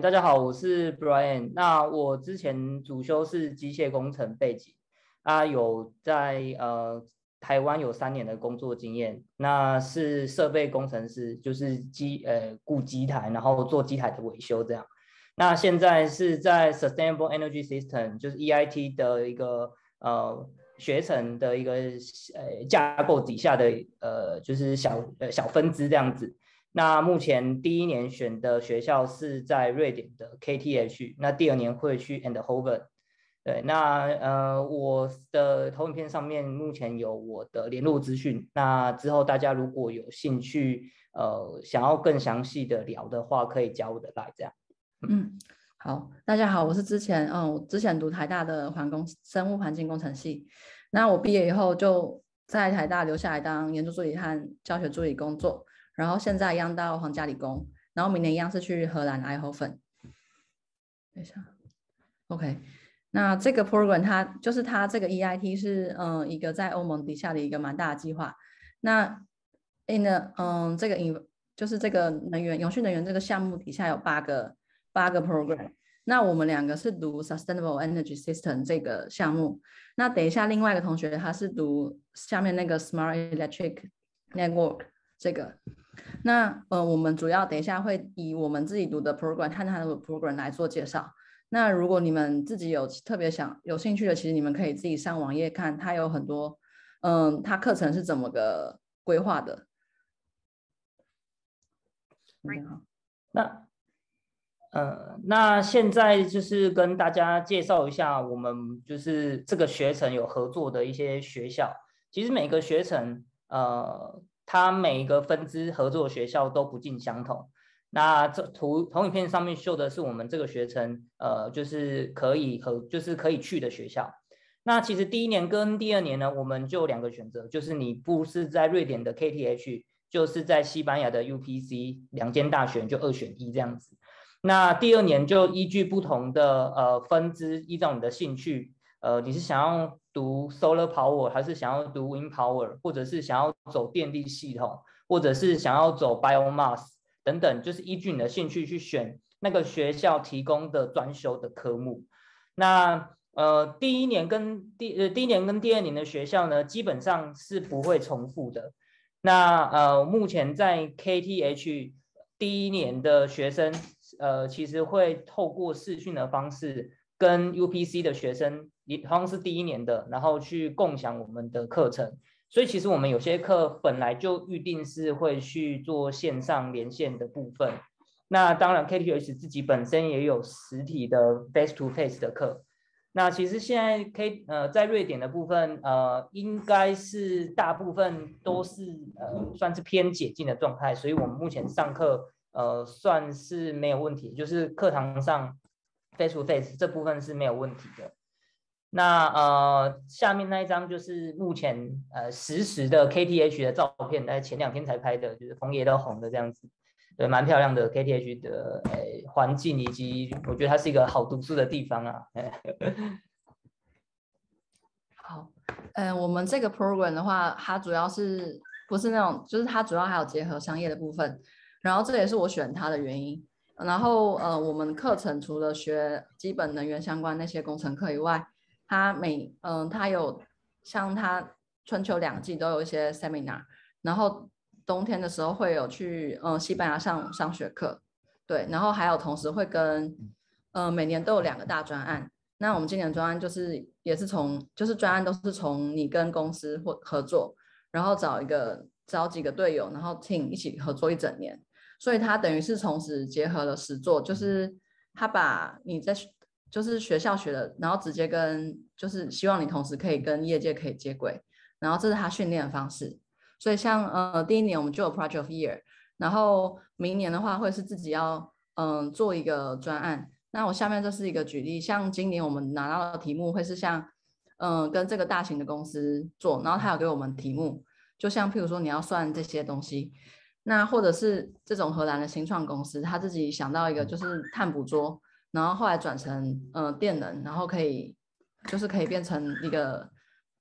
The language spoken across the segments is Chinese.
大家好，我是 Brian。那我之前主修是机械工程背景，啊，有在呃台湾有三年的工作经验。那是设备工程师，就是机呃雇机台，然后做机台的维修这样。那现在是在 Sustainable Energy System，就是 EIT 的一个呃学程的一个呃架构底下的呃就是小呃小分支这样子。那目前第一年选的学校是在瑞典的 KTH，那第二年会去 Andhoven。对，那呃我的投影片上面目前有我的联络资讯，那之后大家如果有兴趣呃想要更详细的聊的话，可以加我的 line 这样。嗯，好，大家好，我是之前嗯，我之前读台大的环工生物环境工程系，那我毕业以后就在台大留下来当研究助理和教学助理工作，然后现在一样到皇家理工，然后明年一样是去荷兰埃霍芬。等一下，OK，那这个 program 它就是它这个 EIT 是嗯一个在欧盟底下的一个蛮大的计划，那 in 的嗯这个 in 就是这个能源永续能源这个项目底下有八个。八个 program，那我们两个是读 Sustainable Energy System 这个项目，那等一下另外一个同学他是读下面那个 Smart Electric Network 这个，那呃我们主要等一下会以我们自己读的 program 和他的 program 来做介绍。那如果你们自己有特别想有兴趣的，其实你们可以自己上网页看，它有很多嗯，它课程是怎么个规划的。那。呃，那现在就是跟大家介绍一下，我们就是这个学程有合作的一些学校。其实每个学程，呃，它每一个分支合作学校都不尽相同。那这图同影片上面秀的是我们这个学程，呃，就是可以和就是可以去的学校。那其实第一年跟第二年呢，我们就两个选择，就是你不是在瑞典的 KTH，就是在西班牙的 UPC，两间大学就二选一这样子。那第二年就依据不同的呃分支，依照你的兴趣，呃，你是想要读 solar power，还是想要读 wind power，或者是想要走电力系统，或者是想要走 biomass 等等，就是依据你的兴趣去选那个学校提供的专修的科目。那呃，第一年跟第呃第一年跟第二年的学校呢，基本上是不会重复的。那呃，目前在 KTH 第一年的学生。呃，其实会透过视讯的方式跟 UPC 的学生，你好像是第一年的，然后去共享我们的课程。所以其实我们有些课本来就预定是会去做线上连线的部分。那当然，KTH 自己本身也有实体的 face to face 的课。那其实现在 K 呃在瑞典的部分，呃应该是大部分都是呃算是偏解禁的状态，所以我们目前上课。呃，算是没有问题，就是课堂上 face to face 这部分是没有问题的。那呃，下面那一张就是目前呃实时的 KTH 的照片，在前两天才拍的，就是枫叶都红的这样子，对，蛮漂亮的 KTH 的呃环境，以及我觉得它是一个好读书的地方啊。好，嗯，我们这个 program 的话，它主要是不是那种，就是它主要还有结合商业的部分。然后这也是我选它的原因。然后呃，我们课程除了学基本能源相关那些工程课以外，它每嗯它有像它春秋两季都有一些 seminar，然后冬天的时候会有去嗯西班牙上上学课，对，然后还有同时会跟嗯每年都有两个大专案。那我们今年专案就是也是从就是专案都是从你跟公司或合作，然后找一个找几个队友，然后 team 一起合作一整年。所以他等于是同时结合了实作，就是他把你在就是学校学的，然后直接跟就是希望你同时可以跟业界可以接轨，然后这是他训练的方式。所以像呃第一年我们就有 project of year，然后明年的话会是自己要嗯做一个专案。那我下面这是一个举例，像今年我们拿到的题目会是像嗯跟这个大型的公司做，然后他有给我们题目，就像譬如说你要算这些东西。那或者是这种荷兰的新创公司，他自己想到一个就是碳捕捉，然后后来转成呃电能，然后可以就是可以变成一个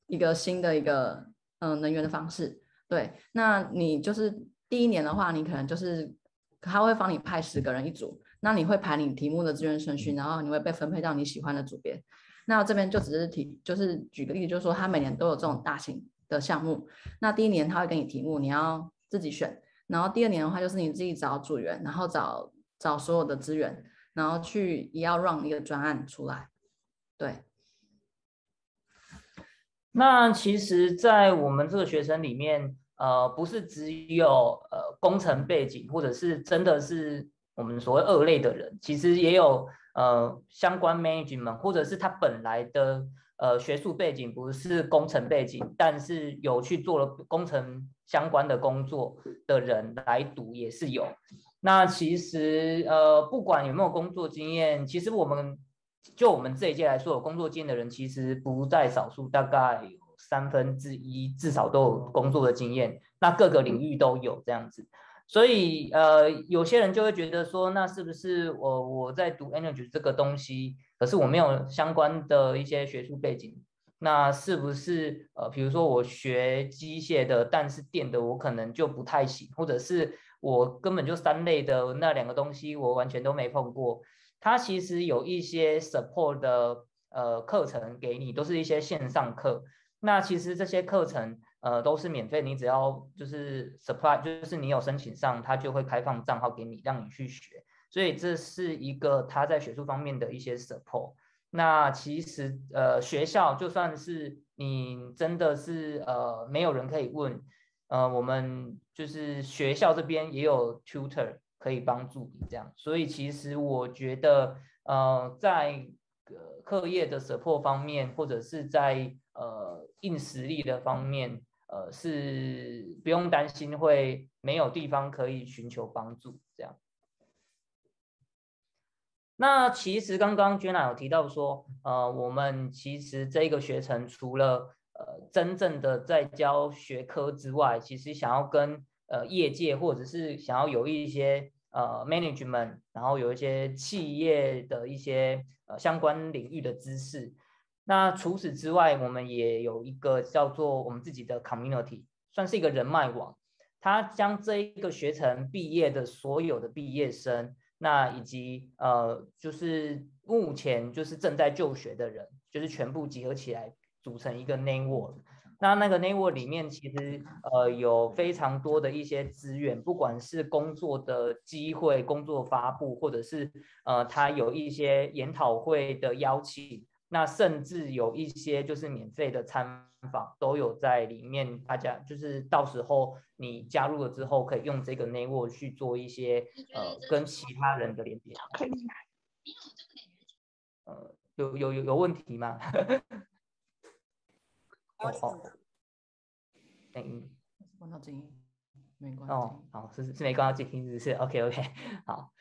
一个新的一个嗯能源的方式。对，那你就是第一年的话，你可能就是他会帮你派十个人一组，那你会排你题目的志愿顺序，然后你会被分配到你喜欢的组别。那这边就只是提，就是举个例子，就是说他每年都有这种大型的项目。那第一年他会给你题目，你要自己选。然后第二年的话，就是你自己找组员，然后找找所有的资源，然后去也要让一个专案出来。对。那其实，在我们这个学生里面，呃，不是只有呃工程背景，或者是真的是我们所谓二类的人，其实也有呃相关 management，或者是他本来的呃学术背景不是工程背景，但是有去做了工程相关的工作的人来读也是有。那其实呃不管有没有工作经验，其实我们。就我们这一届来说，有工作经验的人其实不在少数，大概有三分之一至少都有工作的经验，那各个领域都有这样子。所以呃，有些人就会觉得说，那是不是我我在读 energy 这个东西，可是我没有相关的一些学术背景，那是不是呃，比如说我学机械的，但是电的我可能就不太行，或者是我根本就三类的那两个东西我完全都没碰过。它其实有一些 support 的呃课程给你，都是一些线上课。那其实这些课程呃都是免费，你只要就是 supply，就是你有申请上，它就会开放账号给你，让你去学。所以这是一个他在学术方面的一些 support。那其实呃学校就算是你真的是呃没有人可以问，呃我们就是学校这边也有 tutor。可以帮助你这样，所以其实我觉得，呃，在课业的 support 方面，或者是在呃硬实力的方面，呃，是不用担心会没有地方可以寻求帮助这样。那其实刚刚 Jenna 有提到说，呃，我们其实这个学程除了呃真正的在教学科之外，其实想要跟呃，业界或者是想要有一些呃 management，然后有一些企业的一些呃相关领域的知识。那除此之外，我们也有一个叫做我们自己的 community，算是一个人脉网。它将这一个学程毕业的所有的毕业生，那以及呃就是目前就是正在就学的人，就是全部集合起来组成一个 network。那那个 network 里面其实呃有非常多的一些资源，不管是工作的机会、工作发布，或者是呃他有一些研讨会的邀请，那甚至有一些就是免费的参访都有在里面。大家就是到时候你加入了之后，可以用这个 network 去做一些呃跟其他人的连接。呃，有有有有问题吗？哦，嗯，关到静音，没关哦，好，是是没关到静音，是是，OK OK，好，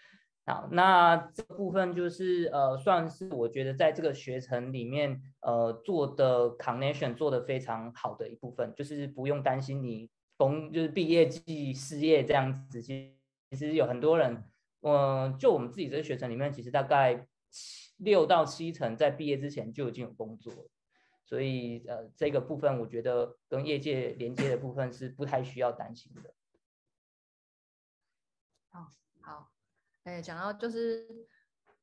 那这部分就是呃，算是我觉得在这个学程里面呃做的 connection 做的非常好的一部分，就是不用担心你工就是毕业季失业这样子，其其实有很多人，嗯，就我们自己这个学程里面，其实大概六到七成在毕业之前就已经有工作。所以，呃，这个部分我觉得跟业界连接的部分是不太需要担心的。好，哎，讲到就是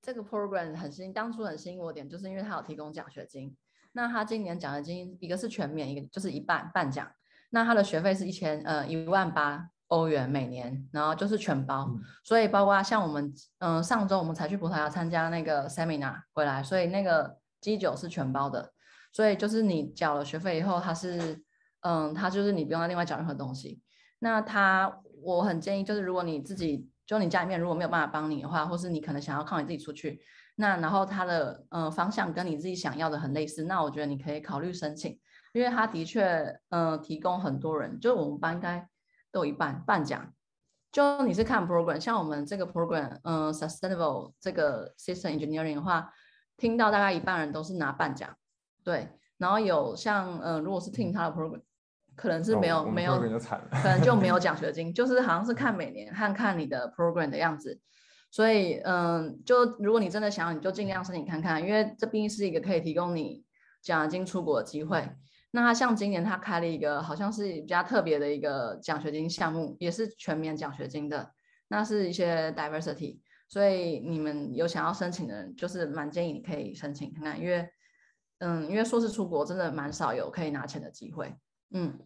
这个 program 很新，当初很吸引我点，就是因为它有提供奖学金。那他今年奖学金一个是全免，一个就是一半半奖。那他的学费是一千呃一万八欧元每年，然后就是全包。所以包括像我们，嗯，上周我们才去葡萄牙参加那个 seminar 回来，所以那个基酒是全包的。所以就是你缴了学费以后，它是，嗯，它就是你不用再另外缴任何东西。那他，我很建议就是，如果你自己就你家里面如果没有办法帮你的话，或是你可能想要靠你自己出去，那然后他的嗯方向跟你自己想要的很类似，那我觉得你可以考虑申请，因为他的确嗯提供很多人，就我们班应该都有一半半奖。就你是看 program，像我们这个 program，嗯，sustainable 这个 system engineering 的话，听到大概一半人都是拿半奖。对，然后有像呃，如果是听他的 program，可能是没有没有，可能就没有 奖学金，就是好像是看每年看看你的 program 的样子。所以嗯，就如果你真的想要，你就尽量申请看看，因为这毕竟是一个可以提供你奖学金出国的机会。那他像今年他开了一个好像是比较特别的一个奖学金项目，也是全免奖学金的，那是一些 diversity。所以你们有想要申请的人，就是蛮建议你可以申请看看，因为嗯，因为硕士出国真的蛮少有可以拿钱的机会。嗯，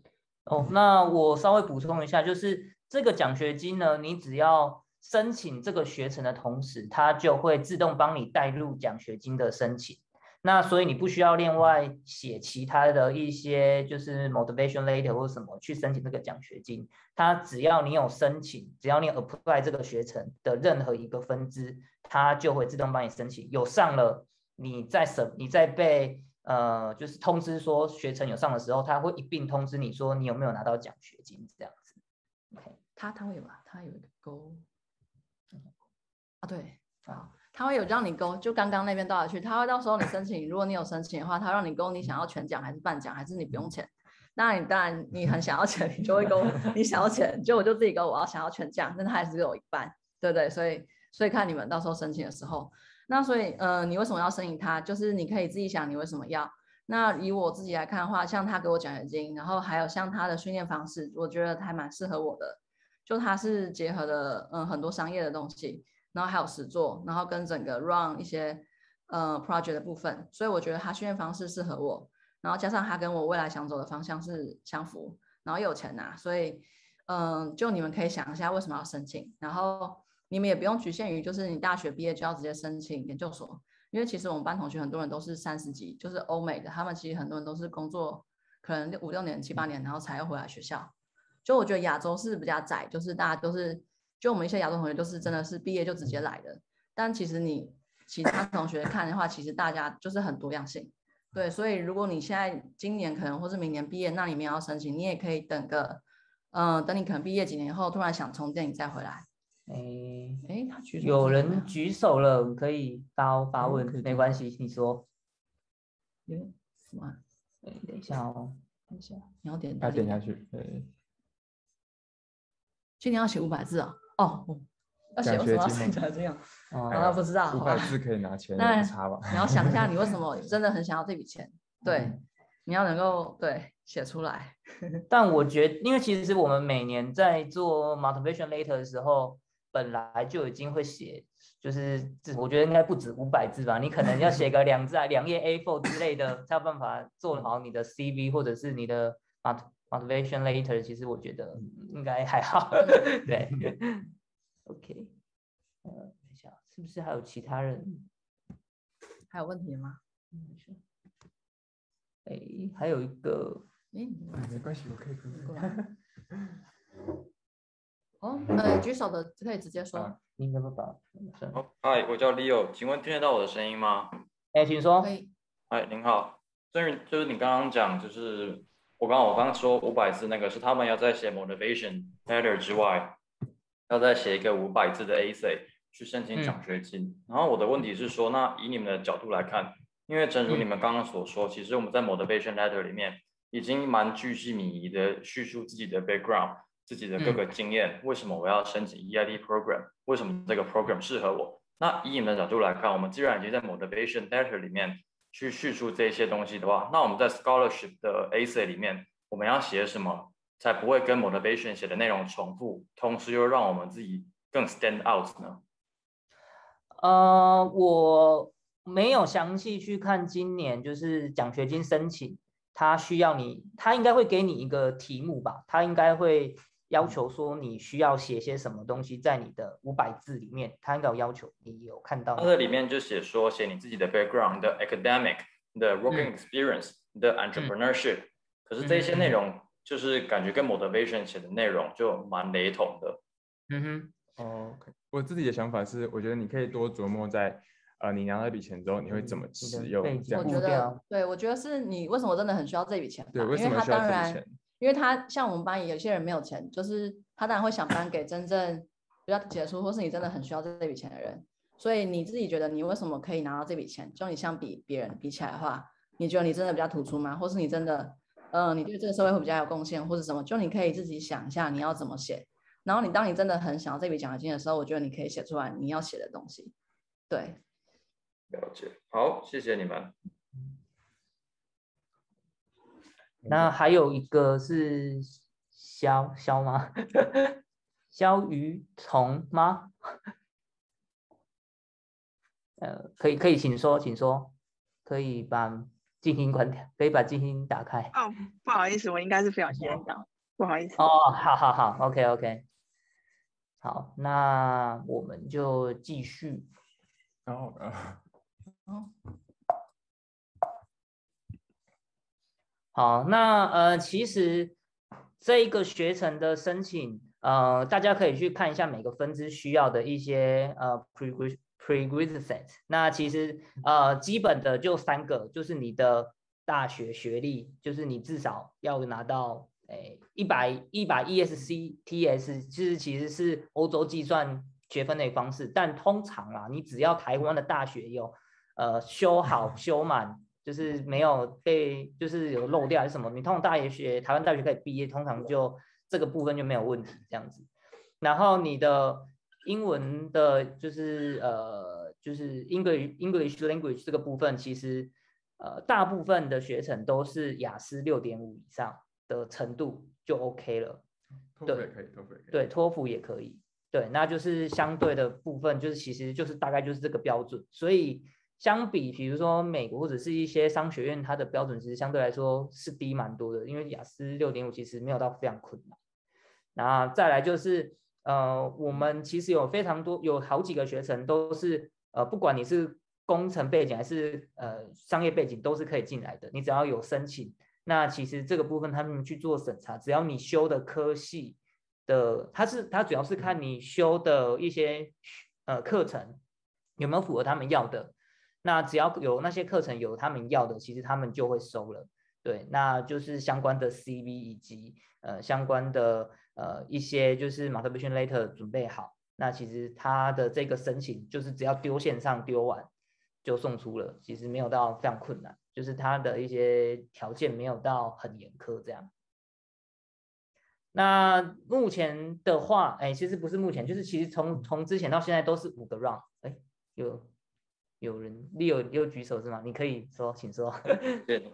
哦，那我稍微补充一下，就是这个奖学金呢，你只要申请这个学程的同时，它就会自动帮你带入奖学金的申请。那所以你不需要另外写其他的一些就是 motivation letter 或者什么去申请这个奖学金，它只要你有申请，只要你 apply 这个学程的任何一个分支，它就会自动帮你申请。有上了，你在审，你在被呃就是通知说学程有上的时候，他会一并通知你说你有没有拿到奖学金这样子。OK，他他会有啊？他有一个勾啊，对啊。他会有让你勾，就刚刚那边倒下去，他会到时候你申请，如果你有申请的话，他让你勾你想要全奖还是半奖，还是你不用钱？那你当然你很想要钱，你就会勾你想要钱，就我就自己勾我要想要全奖，但他还是有一半，对不对？所以所以看你们到时候申请的时候，那所以呃你为什么要申请他？就是你可以自己想你为什么要。那以我自己来看的话，像他给我奖学金，然后还有像他的训练方式，我觉得还蛮适合我的，就他是结合了嗯很多商业的东西。然后还有实作，然后跟整个 run 一些呃 project 的部分，所以我觉得他训练方式适合我，然后加上他跟我未来想走的方向是相符，然后有钱拿，所以嗯，就你们可以想一下为什么要申请，然后你们也不用局限于就是你大学毕业就要直接申请研究所，因为其实我们班同学很多人都是三十几，就是欧美的，他们其实很多人都是工作可能五六年七八年，然后才又回来学校，就我觉得亚洲是比较窄，就是大家都是。就我们一些亚洲同学都是真的是毕业就直接来的，但其实你其他同学看的话，其实大家就是很多样性，对，所以如果你现在今年可能或是明年毕业，那你们要申请，你也可以等个，嗯，等你可能毕业几年后突然想充电，你再回来。哎哎，他举有人举手了，可以发发问，没关系，你说。嗯，什么？哎，等一下哦，等一下，你要点。他点下去，对。今年要写五百字啊。哦，要写什么写成这样？啊，不知道。五百字可以拿钱，那差吧？你要想一下，你为什么真的很想要这笔钱？对，你要能够对写出来。但我觉得，因为其实我们每年在做 motivation letter 的时候，本来就已经会写，就是字，我觉得应该不止五百字吧。你可能要写个两字啊，两页 A4 之类的，才有办法做好你的 CV 或者是你的 motivation letter。其实我觉得应该还好，对。OK，呃，等一下，是不是还有其他人？还有问题吗？哎，还有一个，哎，没关系，我可以过来。哦，呃，举手的可以直接说。你怎么把？好，嗨，我叫 Leo，请问听得到我的声音吗？哎，请说。可以。哎，您好，就是就是你刚刚讲，就是我刚刚我刚刚说五百字那个是他们要在写 motivation letter 之外。要再写一个五百字的 AC 去申请奖学金，然后我的问题是说，那以你们的角度来看，因为正如你们刚刚所说，其实我们在 motivation letter 里面已经蛮具细靡遗的叙述自己的 background，自己的各个经验，为什么我要申请 EID program，为什么这个 program 适合我？那以你们的角度来看，我们既然已经在 motivation letter 里面去叙述这些东西的话，那我们在 scholarship 的 AC 里面我们要写什么？才不会跟 motivation 写的内容重复，同时又让我们自己更 stand out 呢？呃，我没有详细去看今年就是奖学金申请，他需要你，他应该会给你一个题目吧？他应该会要求说你需要写些什么东西在你的五百字里面，他应该有要求，你有看到？他这里面就写说写你自己的 background、的 academic、的 working experience、的 entrepreneurship，可是这些内容。就是感觉跟 motivation 写的内容就蛮雷同的。嗯哼，OK。我自己的想法是，我觉得你可以多琢磨在，呃，你拿到一笔钱之后，你会怎么使用？我觉得，对，我觉得是你为什么真的很需要这笔钱？对，为什么需要这笔钱？因为他像我们班有些人没有钱，就是他当然会想颁给真正比较杰出，或是你真的很需要这笔钱的人。所以你自己觉得你为什么可以拿到这笔钱？就你相比别人比起来的话，你觉得你真的比较突出吗？或是你真的？嗯，你对这个社会会比较有贡献，或者什么，就你可以自己想一下你要怎么写。然后你当你真的很想要这笔奖学金的时候，我觉得你可以写出来你要写的东西。对，了解。好，谢谢你们。那还有一个是肖肖吗？肖鱼虫吗？呃，可以可以，请说，请说，可以把静音关掉，可以把静音打开。哦，不好意思，我应该是不小心按到，不好意思。哦，好好好，OK OK，好，那我们就继续。哦，哦，好，那呃，其实这一个学程的申请，呃，大家可以去看一下每个分支需要的一些呃 prereq prerequisite。那其实呃，基本的就三个，就是你的大学学历，就是你至少要拿到诶一百一百 ESCTS，就是其实是欧洲计算学分的方式，但通常啊，你只要台湾的大学有呃修好 修满。就是没有被，就是有漏掉还是什么？你通常大学台湾大学可以毕业，通常就这个部分就没有问题这样子。然后你的英文的，就是呃，就是 English English language 这个部分，其实呃大部分的学程都是雅思六点五以上的程度就 OK 了。托福也可以，托福也可以。对，托福也可以。对，那就是相对的部分，就是其实就是大概就是这个标准，所以。相比，比如说美国或者是一些商学院，它的标准其实相对来说是低蛮多的，因为雅思六点五其实没有到非常困难。然后再来就是，呃，我们其实有非常多，有好几个学程都是，呃，不管你是工程背景还是呃商业背景，都是可以进来的。你只要有申请，那其实这个部分他们去做审查，只要你修的科系的，它是它主要是看你修的一些呃课程有没有符合他们要的。那只要有那些课程有他们要的，其实他们就会收了。对，那就是相关的 CV 以及呃相关的呃一些就是 motivation letter 准备好。那其实他的这个申请就是只要丢线上丢完就送出了，其实没有到非常困难，就是他的一些条件没有到很严苛这样。那目前的话，哎，其实不是目前，就是其实从从之前到现在都是五个 round，哎，有。有人，你有你有举手是吗？你可以说，请说。对，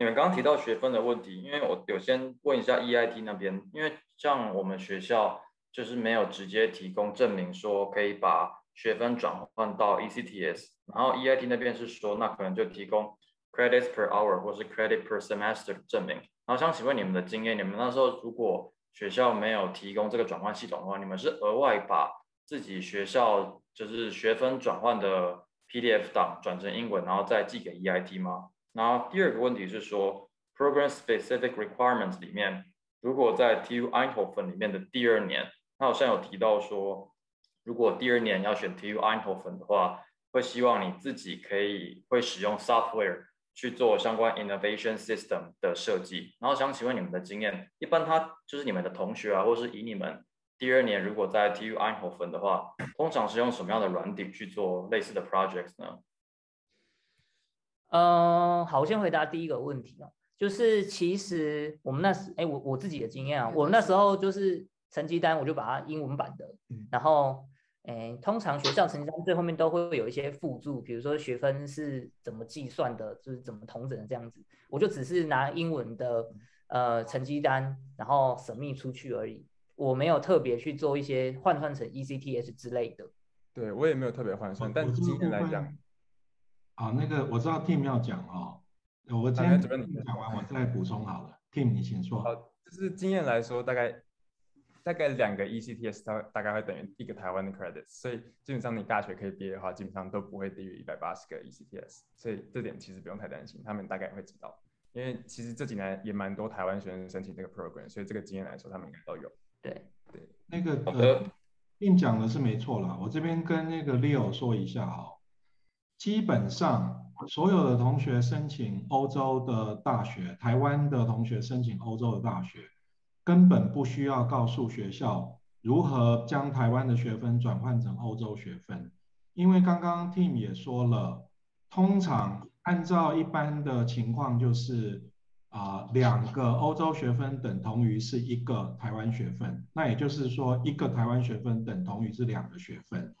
你们刚刚提到学分的问题，因为我有先问一下 EIT 那边，因为像我们学校就是没有直接提供证明说可以把学分转换到 ECTS，然后 EIT 那边是说那可能就提供 credits per hour 或是 credit per semester 证明。然后想请问你们的经验，你们那时候如果学校没有提供这个转换系统的话，你们是额外把自己学校就是学分转换的？PDF 档转成英文，然后再寄给 EIT 吗？然后第二个问题是说，Program Specific Requirements 里面，如果在 TU Eindhoven 里面的第二年，它好像有提到说，如果第二年要选 TU Eindhoven 的话，会希望你自己可以会使用 software 去做相关 innovation system 的设计。然后想请问你们的经验，一般他就是你们的同学啊，或是以你们。第二年如果在 TU Eindhoven 的话，通常是用什么样的软体去做类似的 projects 呢？嗯，好，我先回答第一个问题哦，就是其实我们那时，哎，我我自己的经验啊，我那时候就是成绩单，我就把它英文版的，然后，哎，通常学校成绩单最后面都会有一些附注，比如说学分是怎么计算的，就是怎么同整的这样子，我就只是拿英文的呃成绩单，然后神秘出去而已。我没有特别去做一些换算成 ECTS 之类的，对我也没有特别换算，但今天来讲，啊，那个我知道 Tim 要讲哦，我今天讲完我再补充好了，Tim 你先说。好，就是经验来说，大概大概两个 ECTS 大大概会等于一个台湾的 credit，所以基本上你大学可以毕业的话，基本上都不会低于一百八十个 ECTS，所以这点其实不用太担心，他们大概会知道，因为其实这几年也蛮多台湾学生申请这个 program，所以这个经验来说，他们应该都有。对对，那个呃，并讲的是没错啦。我这边跟那个 Leo 说一下哈，基本上所有的同学申请欧洲的大学，台湾的同学申请欧洲的大学，根本不需要告诉学校如何将台湾的学分转换成欧洲学分，因为刚刚 Team 也说了，通常按照一般的情况就是。啊，两个欧洲学分等同于是一个台湾学分，那也就是说，一个台湾学分等同于是两个学分。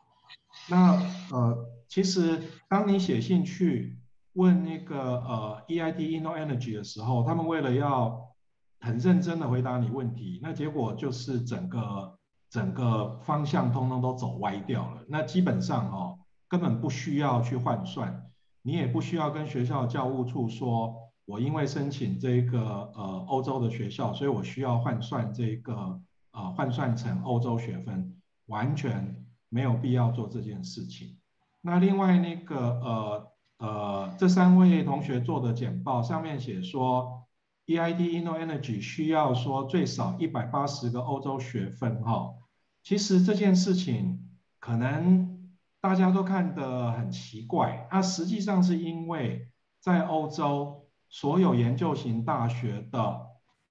那呃，其实当你写信去问那个呃 EIT Inno Energy 的时候，他们为了要很认真的回答你问题，那结果就是整个整个方向通通都走歪掉了。那基本上哦，根本不需要去换算，你也不需要跟学校教务处说，我因为申请这个呃欧洲的学校，所以我需要换算这个呃换算成欧洲学分，完全没有必要做这件事情。那另外那个呃呃这三位同学做的简报上面写说，EIT InnoEnergy 需要说最少一百八十个欧洲学分哈。其实这件事情可能大家都看得很奇怪，那实际上是因为在欧洲，所有研究型大学的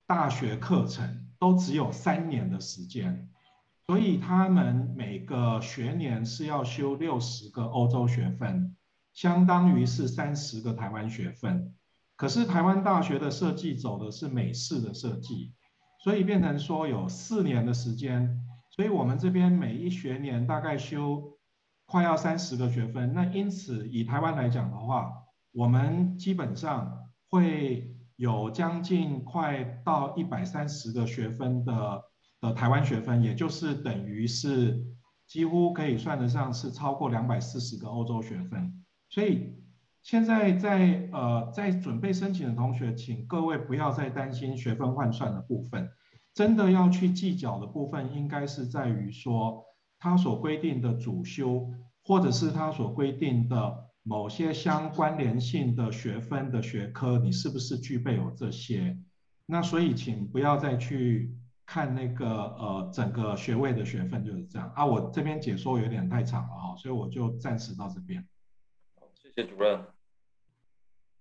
大学课程都只有三年的时间，所以他们每个学年是要修六十个欧洲学分，相当于是三十个台湾学分。可是台湾大学的设计走的是美式的设计，所以变成说有四年的时间。所以我们这边每一学年大概修快要三十个学分，那因此以台湾来讲的话，我们基本上会有将近快到一百三十个学分的的台湾学分，也就是等于是几乎可以算得上是超过两百四十个欧洲学分。所以现在在呃在准备申请的同学，请各位不要再担心学分换算的部分。真的要去计较的部分，应该是在于说，他所规定的主修，或者是他所规定的某些相关联性的学分的学科，你是不是具备有这些？那所以，请不要再去看那个呃整个学位的学分就是这样啊。我这边解说有点太长了哈，所以我就暂时到这边。谢谢主任。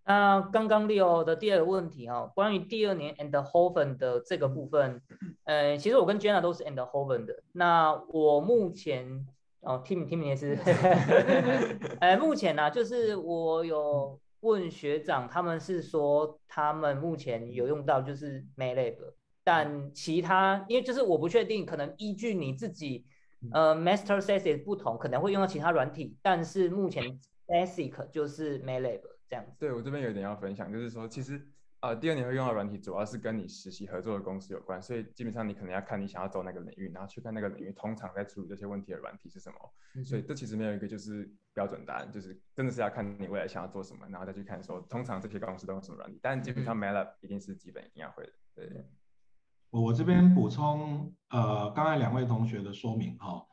那刚刚 Leo 的第二个问题哈，关于第二年 and Hoven 的这个部分，呃，其实我跟 Jenna 都是 and Hoven 的。那我目前哦，Tim Tim 也是，呃，目前呢，就是我有问学长，他们是说他们目前有用到就是 MATLAB，但其他因为就是我不确定，可能依据你自己呃 Master Thesis 不同，可能会用到其他软体，但是目前 Basic 就是 MATLAB。这样子，对我这边有点要分享，就是说，其实呃，第二年会用到软体，主要是跟你实习合作的公司有关，所以基本上你可能要看你想要走哪个领域，然后去看那个领域通常在处理这些问题的软体是什么。所以这其实没有一个就是标准答案，就是真的是要看你未来想要做什么，然后再去看说通常这些公司都用什么软体。但基本上 MATLAB 一定是基本一定要会的。对，我这边补充呃，刚才两位同学的说明哈，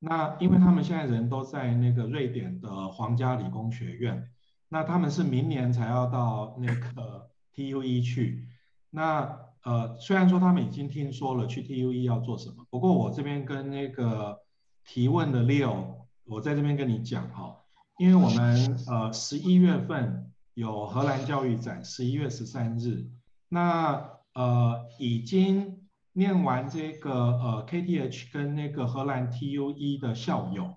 那因为他们现在人都在那个瑞典的皇家理工学院。那他们是明年才要到那个 TUE 去，那呃虽然说他们已经听说了去 TUE 要做什么，不过我这边跟那个提问的 Leo，我在这边跟你讲哈，因为我们呃十一月份有荷兰教育展，十一月十三日，那呃已经念完这个呃 KTH 跟那个荷兰 TUE 的校友。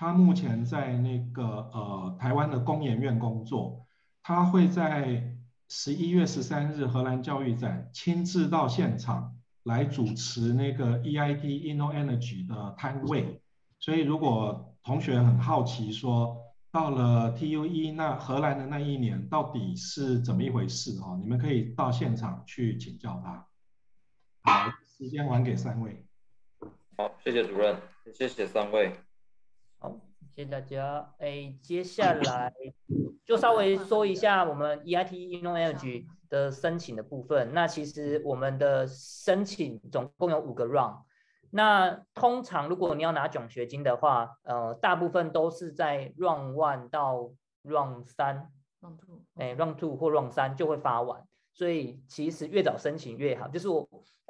他目前在那个呃台湾的工研院工作，他会在十一月十三日荷兰教育展亲自到现场来主持那个 EIT InnoEnergy 的摊位，所以如果同学很好奇说到了 TUE 那荷兰的那一年到底是怎么一回事哦，你们可以到现场去请教他。好，时间还给三位。好，谢谢主任，谢谢三位。好，谢谢大家。哎，接下来就稍微说一下我们 EIT InnoEnergy 的申请的部分。那其实我们的申请总共有五个 round。那通常如果你要拿奖学金的话，呃，大部分都是在 round one 到 round 三，round two，哎，round two 或 round 三就会发完。所以其实越早申请越好。就是我，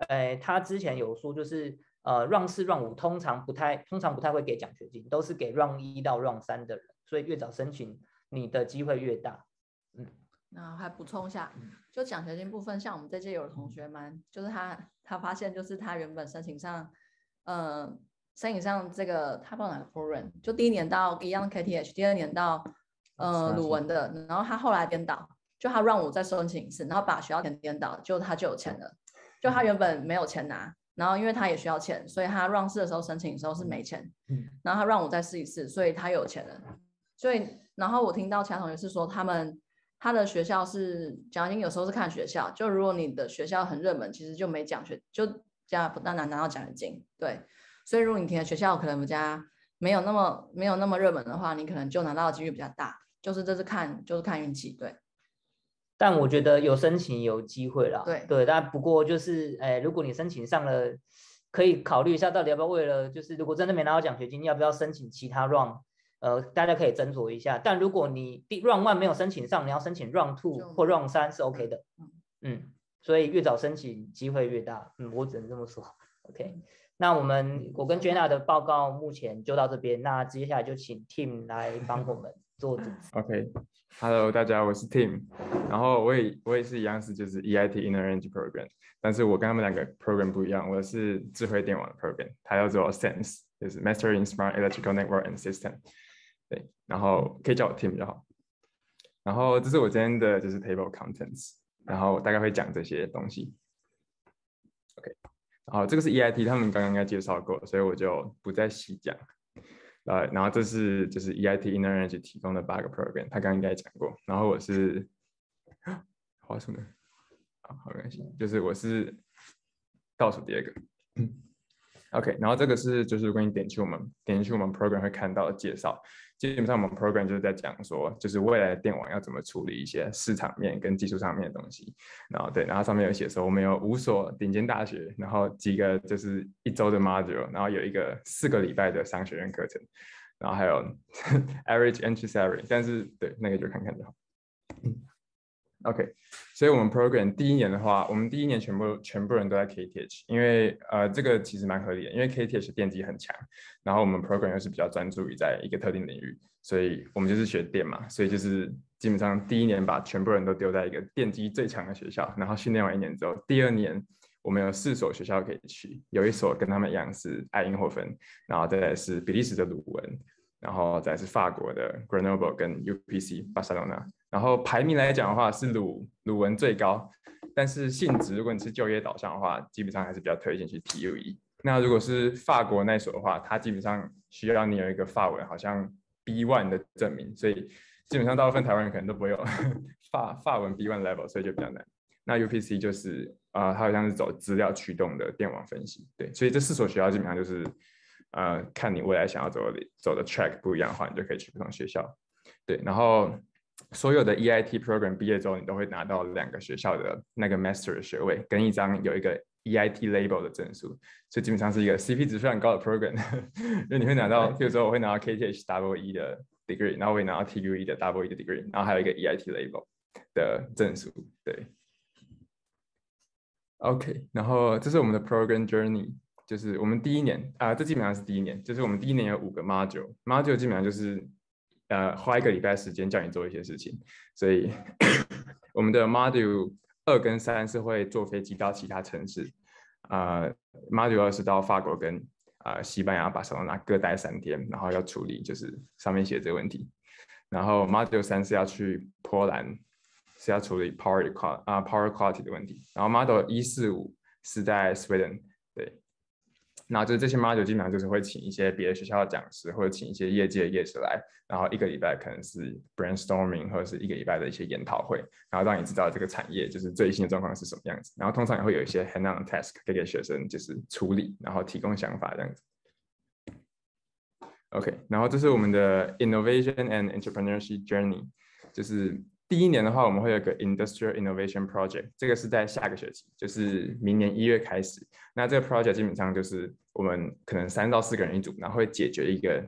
哎，他之前有说就是。呃，run 四、run 五通常不太，通常不太会给奖学金，都是给 run 一到 run 三的人，所以越早申请，你的机会越大。嗯，那还补充一下，就奖学金部分，像我们这届有的同学们，就是他他发现就是他原本申请上，呃，申请上这个他报哪个 program，就第一年到一样 KTH，第二年到呃鲁文的，然后他后来颠倒，就他 run 五再申请一次，然后把学校给颠倒，就他就有钱了，就他原本没有钱拿。然后因为他也需要钱，所以他 run 四的时候申请的时候是没钱，然后他让我再试一次，所以他有钱了。所以然后我听到其他同学是说，他们他的学校是奖学金有时候是看学校，就如果你的学校很热门，其实就没奖学，就这样不大难拿到奖学金。对，所以如果你填的学校可能比较没有那么没有那么热门的话，你可能就拿到的几率比较大。就是这是看就是看运气，对。但我觉得有申请有机会啦，对对。但不过就是，哎，如果你申请上了，可以考虑一下，到底要不要为了就是，如果真的没拿到奖学金，要不要申请其他 run？呃，大家可以斟酌一下。但如果你 run one 没有申请上，你要申请 run two 或 run 三是 OK 的。嗯，所以越早申请机会越大。嗯，我只能这么说。OK，那我们我跟 Jenna 的报告目前就到这边，那接下来就请 Tim 来帮我们。做主 OK，Hello，大家，我是 Tim，然后我也我也是一样是就是 EIT Inner Range Program，但是我跟他们两个 program 不一样，我是智慧电网的 program，它叫做 Sense，就是 Master in Smart Electrical Network and System，对，然后可以叫我 Tim 就好。然后这是我今天的就是 table contents，然后大概会讲这些东西。OK，然后这个是 EIT，他们刚刚应该介绍过，所以我就不再细讲。呃，然后这是就是 EIT Inner Energy 提供的八个 program，他刚刚应该讲过。然后我是华什么？啊，好没关系，就是我是倒数第二个。OK，然后这个是就是关于点去我们点进去我们 program 会看到的介绍，基本上我们 program 就是在讲说，就是未来的电网要怎么处理一些市场面跟技术上面的东西。然后对，然后上面有写说我们有五所顶尖大学，然后几个就是一周的 module，然后有一个四个礼拜的商学院课程，然后还有 average entry salary，但是对那个就看看就好。OK，所以我们 program 第一年的话，我们第一年全部全部人都在 KTH，因为呃这个其实蛮合理的，因为 KTH 电机很强，然后我们 program 又是比较专注于在一个特定领域，所以我们就是学电嘛，所以就是基本上第一年把全部人都丢在一个电机最强的学校，然后训练完一年之后，第二年我们有四所学校可以去，有一所跟他们一样是爱因霍芬，然后再来是比利时的鲁文，然后再是法国的 Grenoble 跟 UPC 巴塞罗那。然后排名来讲的话，是鲁鲁文最高，但是性质如果你是就业导向的话，基本上还是比较推荐去 TUE。那如果是法国那所的话，它基本上需要你有一个法文好像 B1 的证明，所以基本上大部分台湾人可能都不会有 法法文 B1 level，所以就比较难。那 UPC 就是啊，它好像是走资料驱动的电网分析，对，所以这四所学校基本上就是呃，看你未来想要走的走的 track 不一样的话，你就可以去不同学校，对，然后。所有的 EIT program 毕业之后，你都会拿到两个学校的那个 master 的学位，跟一张有一个 EIT label 的证书，所以基本上是一个 CP 值非常高的 program。因为你会拿到，比如说我会拿到 KTH Double E 的 degree，然后我也拿到 TUE 的 Double E 的 degree，然后还有一个 EIT label 的证书。对，OK，然后这是我们的 program journey，就是我们第一年啊，这基本上是第一年，就是我们第一年有五个 module，module 基本上就是。呃，花一个礼拜时间叫你做一些事情，所以 我们的 Module 二跟三是会坐飞机到其他城市，呃，Module 二是到法国跟啊西班牙巴塞罗那各待三天，然后要处理就是上面写的这个问题，然后 Module 三是要去波兰，是要处理 Power Quality 啊 Power Quality 的问题，然后 Module 一四五是在 Sweden，那就是这些 module 基本上就是会请一些别的学校的讲师，或者请一些业界的业者来，然后一个礼拜可能是 brainstorming，或者是一个礼拜的一些研讨会，然后让你知道这个产业就是最新的状况是什么样子。然后通常也会有一些 hand-on task 可以给学生就是处理，然后提供想法这样子。OK，然后这是我们的 innovation and entrepreneurship journey，就是。第一年的话，我们会有个 Industrial Innovation Project，这个是在下个学期，就是明年一月开始。那这个 project 基本上就是我们可能三到四个人一组，然后会解决一个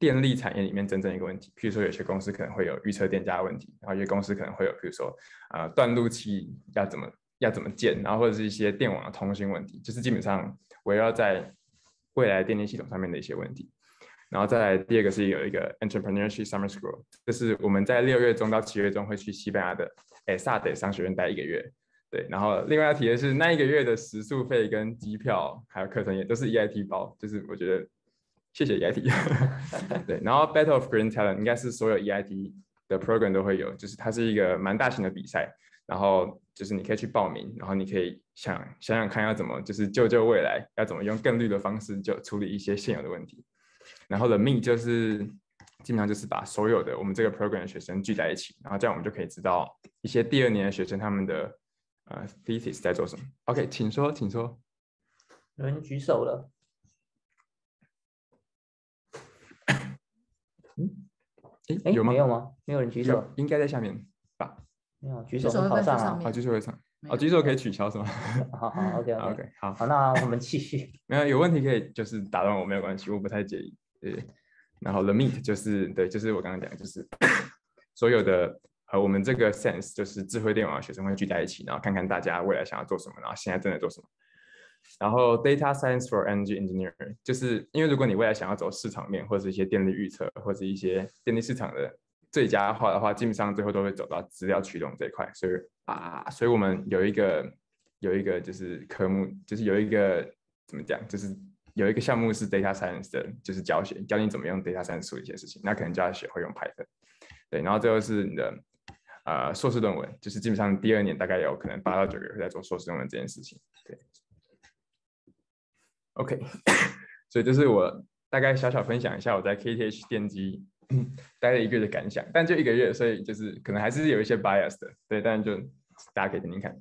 电力产业里面真正一个问题。譬如说，有些公司可能会有预测电价问题，然后有些公司可能会有，比如说呃断路器要怎么要怎么建，然后或者是一些电网的通讯问题，就是基本上围绕在未来电力系统上面的一些问题。然后再来第二个是有一个 Entrepreneurship Summer School，就是我们在六月中到七月中会去西班牙的诶萨德商学院待一个月，对。然后另外要提的是那一个月的食宿费跟机票还有课程也都是 EIT 包，就是我觉得谢谢 EIT。对。然后 Battle of Green Talent 应该是所有 EIT 的 program 都会有，就是它是一个蛮大型的比赛，然后就是你可以去报名，然后你可以想想想看要怎么就是救救未来，要怎么用更绿的方式就处理一些现有的问题。然后的命就是基本上就是把所有的我们这个 program 的学生聚在一起，然后这样我们就可以知道一些第二年的学生他们的呃 thesis 在做什么。OK，请说，请说。有人举手了。嗯哎，有吗？没有吗？没有人举手？应该在下面吧？没有举手会跑上啊？啊，举手会上。哦，举手可以取消是吗？好好，OK，OK，好，好，那我们继续。没有有问题可以就是打断我，没有关系，我不太介意。对，然后 the meet 就是对，就是我刚刚讲，就是 所有的和我们这个 sense 就是智慧电网学生会聚在一起，然后看看大家未来想要做什么，然后现在正在做什么。然后 data science for energy engineering 就是因为如果你未来想要走市场面或者是一些电力预测或者一些电力市场的最佳化的话，基本上最后都会走到资料驱动这一块。所以啊，所以我们有一个有一个就是科目，就是有一个怎么讲，就是有一个项目是 data science 的，就是教学教你怎么用 data science 做一些事情。那可能就要学会用 Python。对，然后最后是你的呃硕士论文，就是基本上第二年大概有可能八到九个月在做硕士论文这件事情。对。OK，所以就是我大概小小分享一下我在 KTH 电机 待了一个月的感想，但就一个月，所以就是可能还是有一些 bias 的，对，但就大家可以听听看。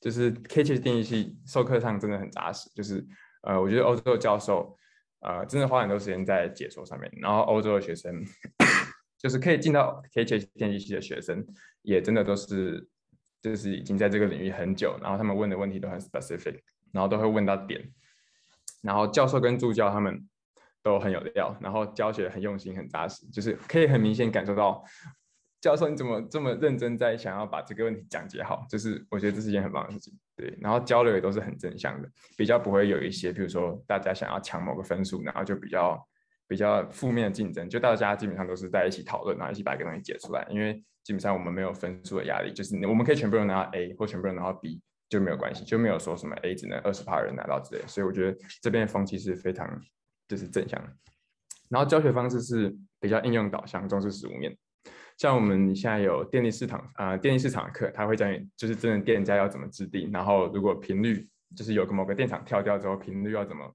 就是 KTH 电机系授课上真的很扎实，就是呃，我觉得欧洲的教授呃真的花很多时间在解说上面，然后欧洲的学生 就是可以进到 K H 电机系的学生，也真的都是就是已经在这个领域很久，然后他们问的问题都很 specific，然后都会问到点。然后教授跟助教他们都很有料，然后教学很用心很扎实，就是可以很明显感受到教授你怎么这么认真在想要把这个问题讲解好，就是我觉得这是一件很棒的事情。对，然后交流也都是很正向的，比较不会有一些，比如说大家想要抢某个分数，然后就比较比较负面的竞争，就大家基本上都是在一起讨论，然后一起把一个东西解出来，因为基本上我们没有分数的压力，就是我们可以全部人拿到 A 或全部人拿到 B。就没有关系，就没有说什么 A 只能二十趴人拿到之类，所以我觉得这边的风气是非常就是正向的。然后教学方式是比较应用导向，重视实物面。像我们现在有电力市场啊，电力市场课，他会教你就是真的电价要怎么制定，然后如果频率就是有个某个电厂跳掉之后，频率要怎么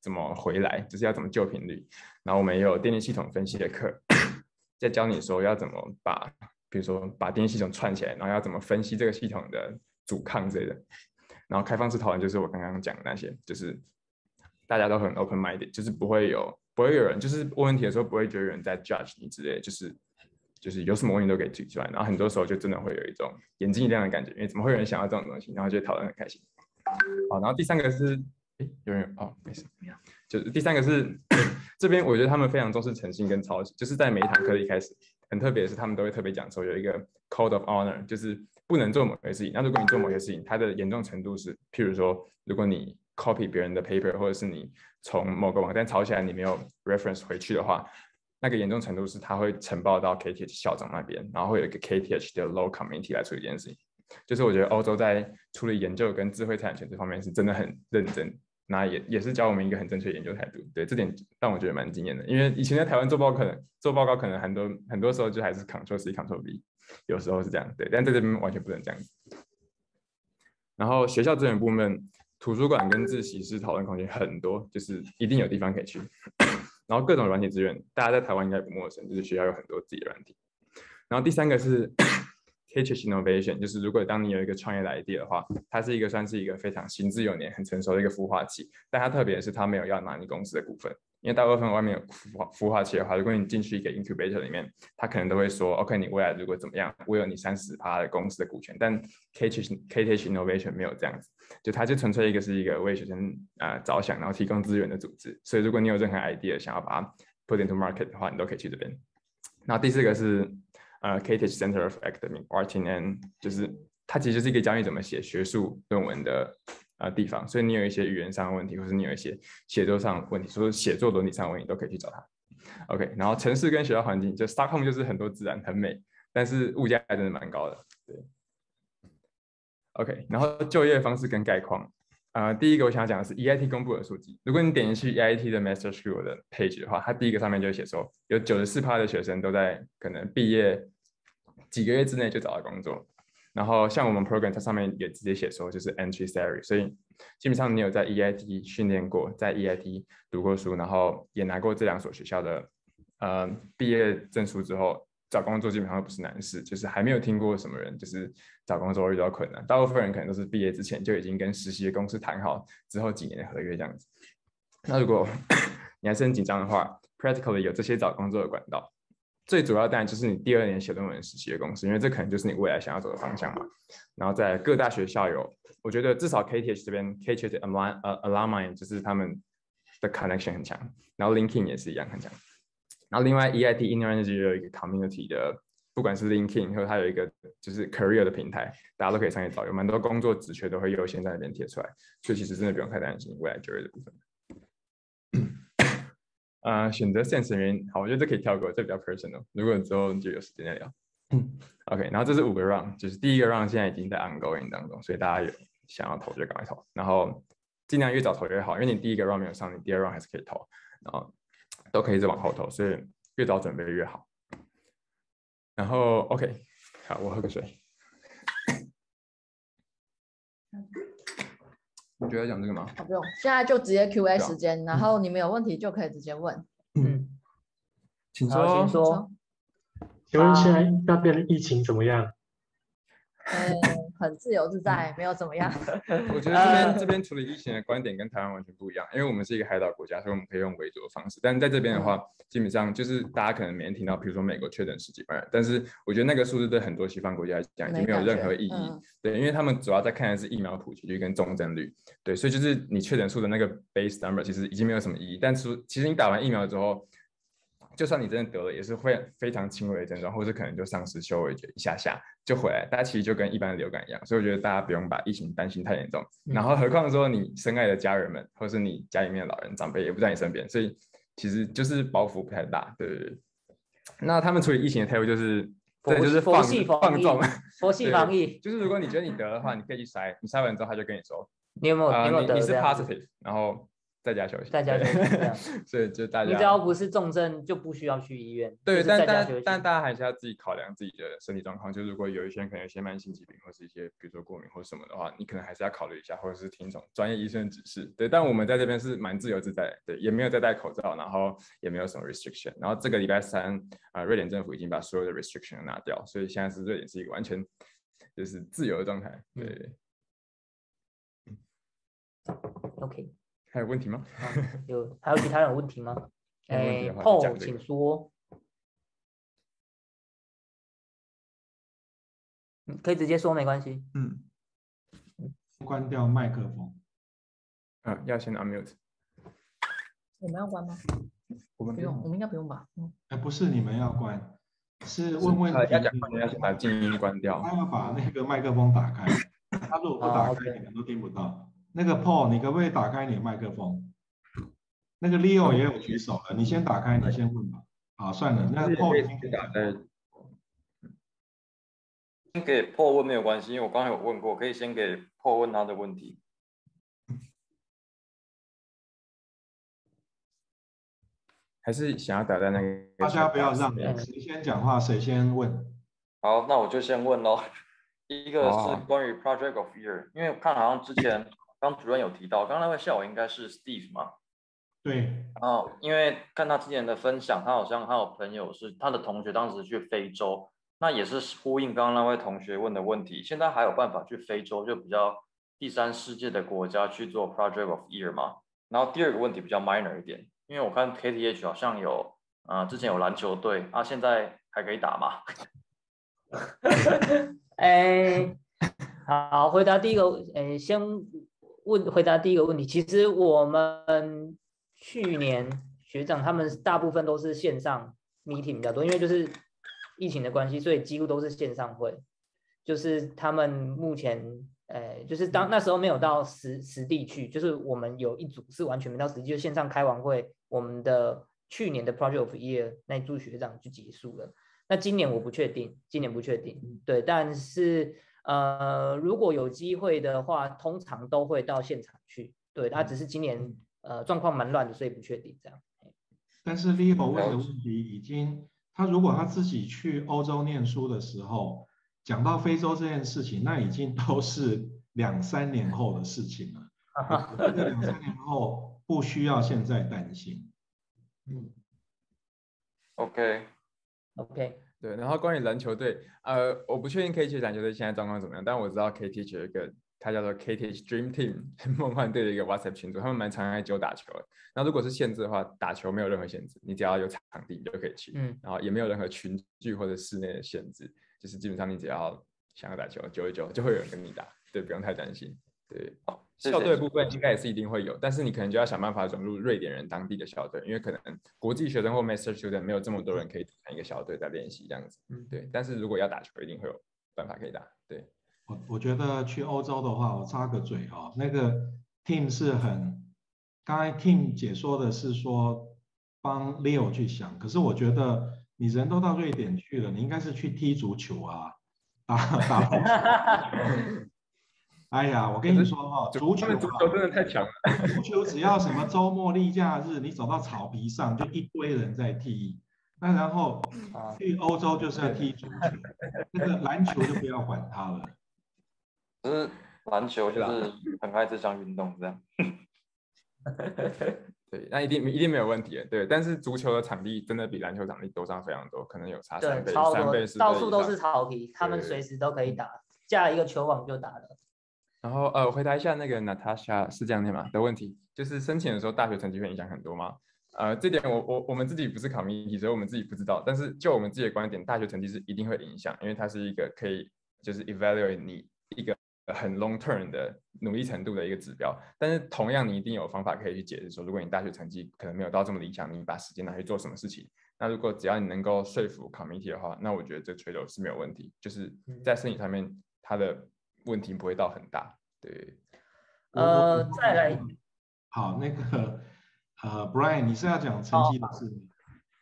怎么回来，就是要怎么救频率。然后我们也有电力系统分析的课，在教你说要怎么把，比如说把电力系统串起来，然后要怎么分析这个系统的。阻抗之类的，然后开放式讨论就是我刚刚讲的那些，就是大家都很 open minded，就是不会有不会有人就是问问题的时候不会觉得有人在 judge 你之类，就是就是有什么问题都可以提出来，然后很多时候就真的会有一种眼睛一亮的感觉，因为怎么会有人想要这种东西，然后就讨论很开心。好，然后第三个是，哎，有人哦，没事，就是第三个是 这边我觉得他们非常重视诚信跟抄袭，就是在每一堂课一开始很特别的是，他们都会特别讲说有一个 code of honor，就是。不能做某些事情。那如果你做某些事情，它的严重程度是，譬如说，如果你 copy 别人的 paper，或者是你从某个网站抄起来，你没有 reference 回去的话，那个严重程度是它会呈报到 KTH 校长那边，然后会有一个 KTH 的 law committee 来处理这件事情。就是我觉得欧洲在处理研究跟智慧财产权这方面是真的很认真，那也也是教我们一个很正确的研究态度。对这点让我觉得蛮惊艳的，因为以前在台湾做报告可能做报告可能很多很多时候就还是 control C Ctrl V。有时候是这样，对，但在这边完全不能这样。然后学校资源部门，图书馆跟自习室讨论空间很多，就是一定有地方可以去。然后各种软体资源，大家在台湾应该不陌生，就是学校有很多自己的软体。然后第三个是。Teach innovation 就是如果当你有一个创业的 idea 的话，它是一个算是一个非常行之有年、很成熟的一个孵化器。但它特别是，它没有要拿你公司的股份，因为大部分外面有孵化孵化器的话，如果你进去一个 incubator 里面，他可能都会说，OK，你未来如果怎么样，我有你三十趴的公司的股权。但 Teach Teach innovation 没有这样子，就它就纯粹一个是一个为学生啊着想，然后提供资源的组织。所以如果你有任何 idea 想要把它 put into market 的话，你都可以去这边。那第四个是。呃，KTH Center of Academic Writing，就是它其实就是一个教你怎么写学术论文的呃地方，所以你有一些语言上的问题，或是你有一些写作上的问题，说写作伦理上的问题，都可以去找他。OK，然后城市跟学校环境，就 Stockholm 就是很多自然很美，但是物价还真的蛮高的。对。OK，然后就业方式跟概况，呃，第一个我想讲的是 EIT 公布的数据，如果你点进去 EIT 的 Master School 的 page 的话，它第一个上面就写说，有九十四趴的学生都在可能毕业。几个月之内就找到工作，然后像我们 program 它上面也直接写说就是 entry salary，所以基本上你有在 EIT 训练过，在 EIT 读过书，然后也拿过这两所学校的呃毕业证书之后，找工作基本上都不是难事，就是还没有听过什么人就是找工作遇到困难，大部分人可能都是毕业之前就已经跟实习的公司谈好之后几年的合约这样子。那如果 你还是很紧张的话，practically 有这些找工作的管道。最主要当然就是你第二年写论文实习的公司，因为这可能就是你未来想要走的方向嘛。然后在各大学校有，我觉得至少 KTH 这边 KTH Alum 呃 Alumni 就是他们的 connection 很强，然后 Linkin 也是一样很强。然后另外 EIT Inner Energy 有一个 community 的，不管是 LinkedIn 或它有一个就是 career 的平台，大家都可以上去找，有蛮多工作职缺都会优先在那边贴出来，所以其实真的不用太担心未来就业的部分。啊，选择现实原因，好，我觉得这可以跳过，这比较 personal。如果之后就有时间再聊。OK，然后这是五个 round，就是第一个 round 现在已经在 ongoing 当中，所以大家有想要投就赶快投，然后尽量越早投越好，因为你第一个 round 没有上，你第二 round 还是可以投，然后都可以再往后投，所以越早准备越好。然后 OK，好，我喝个水。你觉得讲这个吗？不用，现在就直接 Q&A 时间，然后你们有问题就可以直接问。嗯，请说，请说。请问现在那边的疫情怎么样？嗯。很自由自在，没有怎么样。我觉得这边这边处理疫情的观点跟台湾完全不一样，因为我们是一个海岛国家，所以我们可以用围堵的方式。但是在这边的话，基本上就是大家可能每天听到，比如说美国确诊十几万人，但是我觉得那个数字对很多西方国家来讲已经没有任何意义。对，因为他们主要在看的是疫苗普及率跟重症率。对，所以就是你确诊数的那个 base number 其实已经没有什么意义。但是其实你打完疫苗之后。就算你真的得了，也是会非常轻微的症状，或者可能就丧失嗅味觉一下下就回来。大家其实就跟一般的流感一样，所以我觉得大家不用把疫情担心太严重。然后何况说你深爱的家人们，或是你家里面的老人长辈也不在你身边，所以其实就是包袱不太大，对对对？那他们处理疫情的态度就是，对，就是放放纵，佛系防疫。就是如果你觉得你得的话，你可以去筛，你筛完之后他就跟你说，你有没有？你是 positive，然后。在家休息，在家休息，所以就大家，你只要不是重症，就不需要去医院。对，但但但大家还是要自己考量自己的身体状况。就如果有一些人可能有些慢性疾病，或是一些比如说过敏或什么的话，你可能还是要考虑一下，或者是听从专业医生的指示。对，但我们在这边是蛮自由自在，对，也没有在戴口罩，然后也没有什么 restriction。然后这个礼拜三啊，瑞典政府已经把所有的 restriction 拿掉，所以现在是瑞典是一个完全就是自由的状态。对，OK。还有问题吗？有，还有其他人有问题吗？哎，Paul，请说。可以直接说，没关系。嗯。关掉麦克风。嗯，要先 unmute。我们要关吗？我们不用，我们应该不用吧？嗯。哎，不是你们要关，是问问题。要讲要先把静音关掉。他要把那个麦克风打开，他如果不打开，你们都听不到。那个 Paul，你可不可以打开你的麦克风？那个 Leo 也有举手了，你先打开，你先问吧。啊，算了，那 Paul 已经打开。先给 Paul 问没有关系，因为我刚才有问过，可以先给 Paul 问他的问题。还是想要打在那个？大家不要让，谁先讲话谁先问。好，那我就先问喽。第 一个是关于 Project of Year，因为我看好像之前。刚主任有提到，刚刚那位校友应该是 Steve 吗？对。然后因为看他之前的分享，他好像他有朋友是他的同学，当时去非洲，那也是呼应刚刚那位同学问的问题。现在还有办法去非洲，就比较第三世界的国家去做 Project of Year 吗？然后第二个问题比较 minor 一点，因为我看 KTH 好像有，啊，之前有篮球队，啊，现在还可以打吗？哎，好，回答第一个，哎，先。问回答第一个问题，其实我们去年学长他们大部分都是线上 meeting 比较多，因为就是疫情的关系，所以几乎都是线上会。就是他们目前，呃，就是当那时候没有到实实地去，就是我们有一组是完全没到实地，就线上开完会，我们的去年的 project of year 那组学长就结束了。那今年我不确定，今年不确定，对，但是。呃，如果有机会的话，通常都会到现场去。对他只是今年呃状况蛮乱的，所以不确定这样。但是 Leo 问的问题已经，他如果他自己去欧洲念书的时候，讲到非洲这件事情，那已经都是两三年后的事情了。两三年后不需要现在担心。嗯。OK，OK。对，然后关于篮球队，呃，我不确定 K T 篮球队现在状况怎么样，但我知道 K T 有一个它叫做 KTH Dream Team 梦幻队的一个 WhatsApp 群组，他们蛮常来揪打球的。那如果是限制的话，打球没有任何限制，你只要有场地你就可以去，嗯，然后也没有任何群聚或者室内的限制，就是基本上你只要想要打球，揪一揪就会有人跟你打，对，不用太担心。对，校队部分应该也是一定会有，但是你可能就要想办法融入瑞典人当地的校队，因为可能国际学生或 Master Student 没有这么多人可以组成一个校队在练习这样子。嗯，对。但是如果要打球，一定会有办法可以打。对。我我觉得去欧洲的话，我插个嘴哦，那个 team 是很，刚才 team 解说的是说帮 Leo 去想，可是我觉得你人都到瑞典去了，你应该是去踢足球啊，打打。哎呀，我跟你说哈，足球足球真的太强了，足球只要什么周末例假日，你走到草皮上就一堆人在踢。那然后去欧洲就是要踢足球，那个篮球就不要管它了。是篮球就是很爱这项运动这样，对，那一定一定没有问题的，对。但是足球的场地真的比篮球场地多上非常多，可能有差三倍、三倍、到处都是草皮，他们随时都可以打，架一个球网就打了。然后呃，回答一下那个 Natasha 是这样念吗的问题，就是申请的时候大学成绩会影响很多吗？呃，这点我我我们自己不是考命题，所以我们自己不知道。但是就我们自己的观点，大学成绩是一定会影响，因为它是一个可以就是 evaluate 你一个。很 long term 的努力程度的一个指标，但是同样你一定有方法可以去解释说，如果你大学成绩可能没有到这么理想，你把时间拿去做什么事情？那如果只要你能够说服 committee 的话，那我觉得这 trade 是没有问题，就是在申请上面它的问题不会到很大。对，呃，再来，好，那个 呃，Brian，你是要讲成绩的事吗？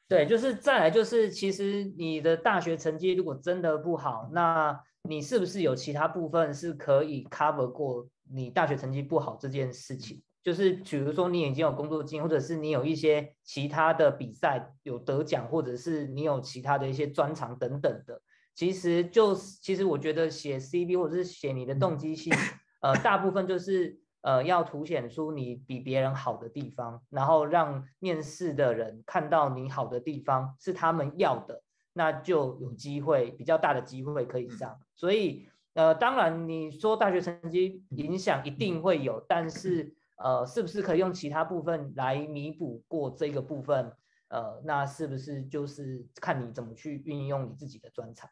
对，就是再来就是其实你的大学成绩如果真的不好，那你是不是有其他部分是可以 cover 过你大学成绩不好这件事情？就是比如说你已经有工作经验，或者是你有一些其他的比赛有得奖，或者是你有其他的一些专长等等的。其实就其实我觉得写 CV 或者是写你的动机性，呃，大部分就是呃要凸显出你比别人好的地方，然后让面试的人看到你好的地方是他们要的。那就有机会，比较大的机会可以上。所以，呃，当然你说大学成绩影响一定会有，但是，呃，是不是可以用其他部分来弥补过这个部分？呃，那是不是就是看你怎么去运用你自己的专长？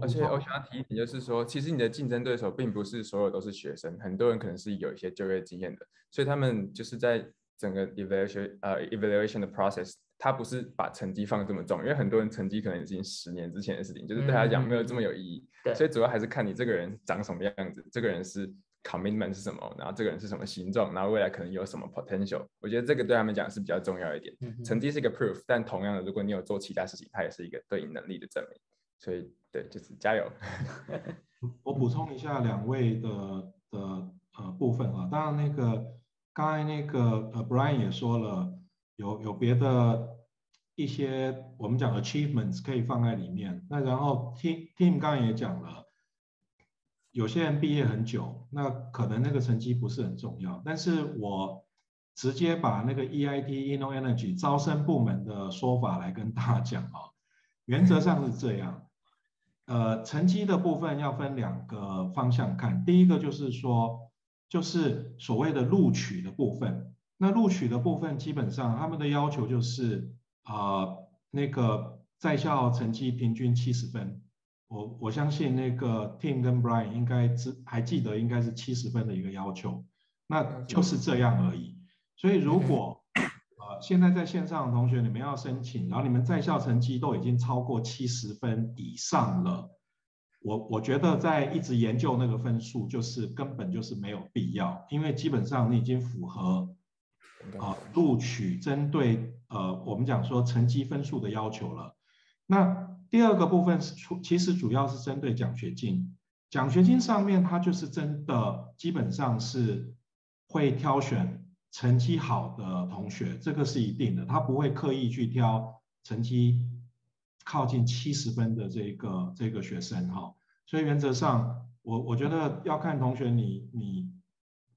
而且我想要提一点，就是说，其实你的竞争对手并不是所有都是学生，很多人可能是有一些就业经验的，所以他们就是在整个 evaluation 呃 evaluation 的 process。他不是把成绩放这么重，因为很多人成绩可能已经十年之前的事情，就是对他讲没有这么有意义。对，所以主要还是看你这个人长什么样子，这个人是 commitment 是什么，然后这个人是什么形状，然后未来可能有什么 potential。我觉得这个对他们讲是比较重要一点。成绩是一个 proof，但同样的，如果你有做其他事情，它也是一个对你能力的证明。所以，对，就是加油。我补充一下两位的的呃部分啊，当然那个刚才那个呃 Brian 也说了。有有别的一些我们讲 achievements 可以放在里面。那然后 team team 刚刚也讲了，有些人毕业很久，那可能那个成绩不是很重要。但是我直接把那个 EIT Inno Energy 招生部门的说法来跟大家讲啊，原则上是这样。呃，成绩的部分要分两个方向看。第一个就是说，就是所谓的录取的部分。那录取的部分，基本上他们的要求就是，呃，那个在校成绩平均七十分。我我相信那个 Tim 跟 Brian 应该知还记得，应该是七十分的一个要求。那就是这样而已。所以如果呃现在在线上的同学，你们要申请，然后你们在校成绩都已经超过七十分以上了，我我觉得在一直研究那个分数，就是根本就是没有必要，因为基本上你已经符合。啊，录取针对呃，我们讲说成绩分数的要求了。那第二个部分是出，其实主要是针对奖学金。奖学金上面，它就是真的基本上是会挑选成绩好的同学，这个是一定的。他不会刻意去挑成绩靠近七十分的这个这个学生哈。所以原则上，我我觉得要看同学你你。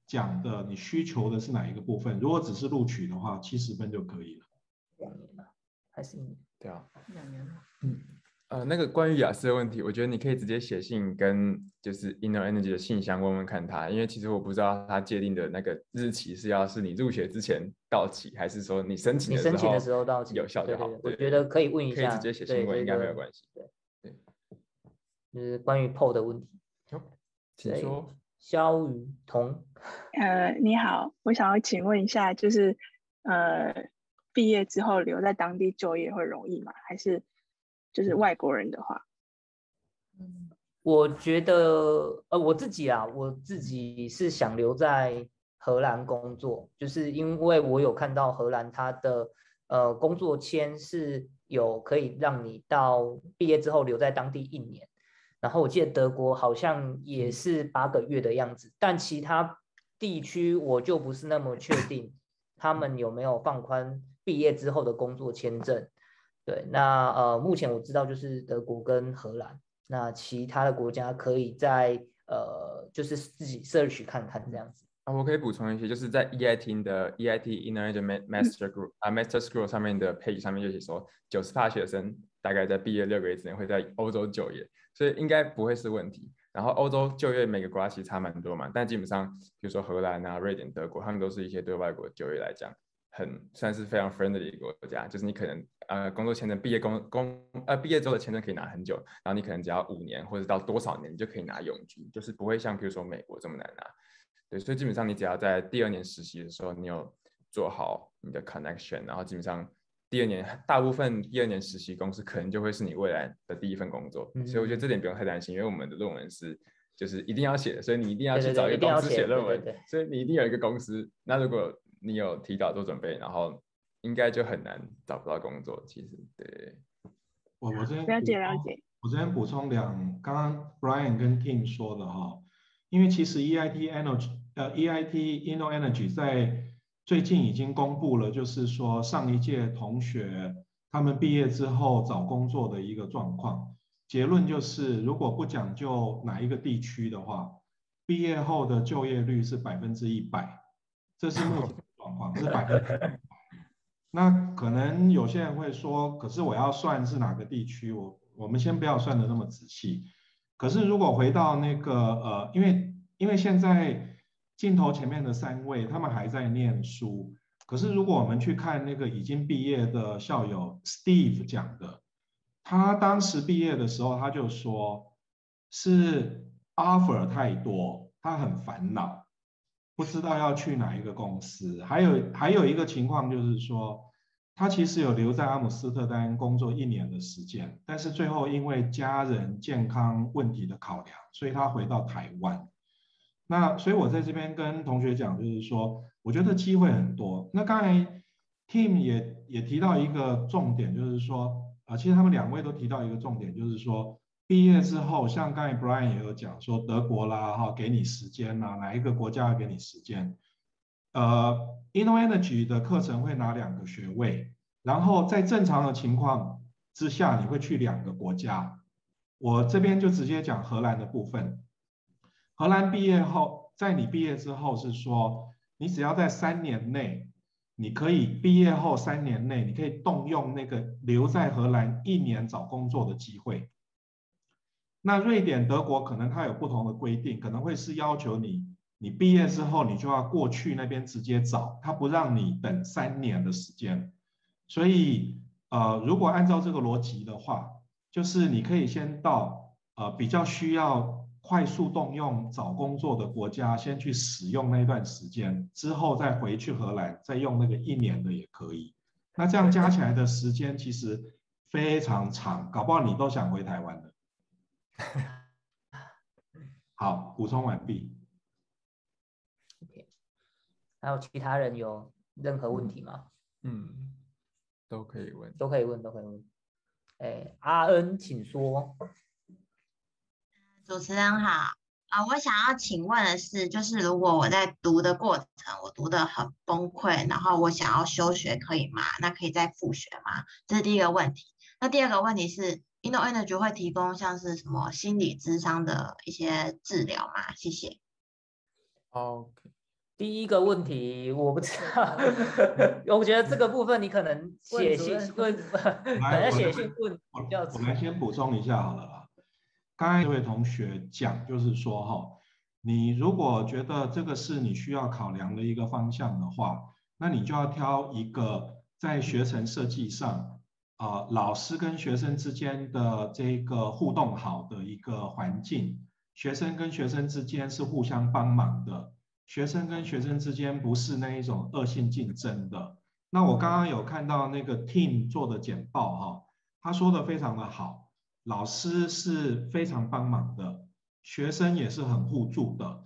讲的你需求的是哪一个部分？如果只是录取的话，七十分就可以了。两年了，还是一年？对啊，两年了。嗯，呃，那个关于雅思的问题，我觉得你可以直接写信跟就是 Inner Energy 的信箱问问看他，因为其实我不知道他界定的那个日期是要是你入学之前到期，还是说你申请你申请的时候到期有效就好。我觉得可以问一下，可以直接写信问，应该没有关系。对对，就是关于 PO 的问题。好，请说。肖雨彤，呃，你好，我想要请问一下，就是呃，毕业之后留在当地就业会容易吗？还是？就是外国人的话，嗯，我觉得，呃，我自己啊，我自己是想留在荷兰工作，就是因为我有看到荷兰它的呃工作签是有可以让你到毕业之后留在当地一年，然后我记得德国好像也是八个月的样子，但其他地区我就不是那么确定他们有没有放宽毕业之后的工作签证。对，那呃，目前我知道就是德国跟荷兰，那其他的国家可以在呃，就是自己 search 看看这样子。啊，我可以补充一些，就是在 EIT 的 EIT Inner Master Group 啊 Master School 上面的 page 上面就写说，九十大学生大概在毕业六个月之内会在欧洲就业，所以应该不会是问题。然后欧洲就业每个国家其实差蛮多嘛，但基本上比如说荷兰啊、瑞典、德国，他们都是一些对外国就业来讲。很算是非常 friendly 的国家，就是你可能呃工作签证毕业工工呃毕业之后的签证可以拿很久，然后你可能只要五年或者到多少年你就可以拿永居，就是不会像比如说美国这么难拿。对，所以基本上你只要在第二年实习的时候你有做好你的 connection，然后基本上第二年大部分第二年实习公司可能就会是你未来的第一份工作。所以我觉得这点不用太担心，因为我们的论文是就是一定要写的，所以你一定要去找一个公司写论文，所以你一定有一个公司。那如果你有提早做准备，然后应该就很难找不到工作。其实，对，我我这边了解了解。我这边补充两，刚刚 Brian 跟 Tim 说的哈，因为其实 EIT Energy 呃 EIT Inno Energy 在最近已经公布了，就是说上一届同学他们毕业之后找工作的一个状况。结论就是，如果不讲究哪一个地区的话，毕业后的就业率是百分之一百，这是目前。状况是百分之那可能有些人会说，可是我要算是哪个地区，我我们先不要算的那么仔细。可是如果回到那个呃，因为因为现在镜头前面的三位他们还在念书，可是如果我们去看那个已经毕业的校友 Steve 讲的，他当时毕业的时候他就说，是 offer 太多，他很烦恼。不知道要去哪一个公司，还有还有一个情况就是说，他其实有留在阿姆斯特丹工作一年的时间，但是最后因为家人健康问题的考量，所以他回到台湾。那所以我在这边跟同学讲，就是说，我觉得机会很多。那刚才 Tim 也也提到一个重点，就是说，啊，其实他们两位都提到一个重点，就是说。毕业之后，像刚才 Brian 也有讲说，德国啦，哈，给你时间啦，哪一个国家要给你时间？呃，Inno Energy 的课程会拿两个学位，然后在正常的情况之下，你会去两个国家。我这边就直接讲荷兰的部分。荷兰毕业后，在你毕业之后是说，你只要在三年内，你可以毕业后三年内，你可以动用那个留在荷兰一年找工作的机会。那瑞典、德国可能它有不同的规定，可能会是要求你，你毕业之后你就要过去那边直接找，他不让你等三年的时间。所以，呃，如果按照这个逻辑的话，就是你可以先到呃比较需要快速动用找工作的国家，先去使用那一段时间，之后再回去荷兰再用那个一年的也可以。那这样加起来的时间其实非常长，搞不好你都想回台湾的。好，补充完毕。还有其他人有任何问题吗？嗯，都可以问，都可以问，都可以问。哎，阿恩，请说。主持人好啊，我想要请问的是，就是如果我在读的过程，我读的很崩溃，然后我想要休学，可以吗？那可以再复学吗？这是第一个问题。那第二个问题是。Inno Energy 会提供像是什么心理智商的一些治疗吗？谢谢。OK，第一个问题我不知道，我觉得这个部分你可能 写信问，可能写信问比较。我们先补充一下好了啦。刚才这位同学讲就是说哈，你如果觉得这个是你需要考量的一个方向的话，那你就要挑一个在学程设计上，啊，老师跟学生之间的这个互动好的一个环境，学生跟学生之间是互相帮忙的。学生跟学生之间不是那一种恶性竞争的。那我刚刚有看到那个 team 做的简报哈，他说的非常的好，老师是非常帮忙的，学生也是很互助的，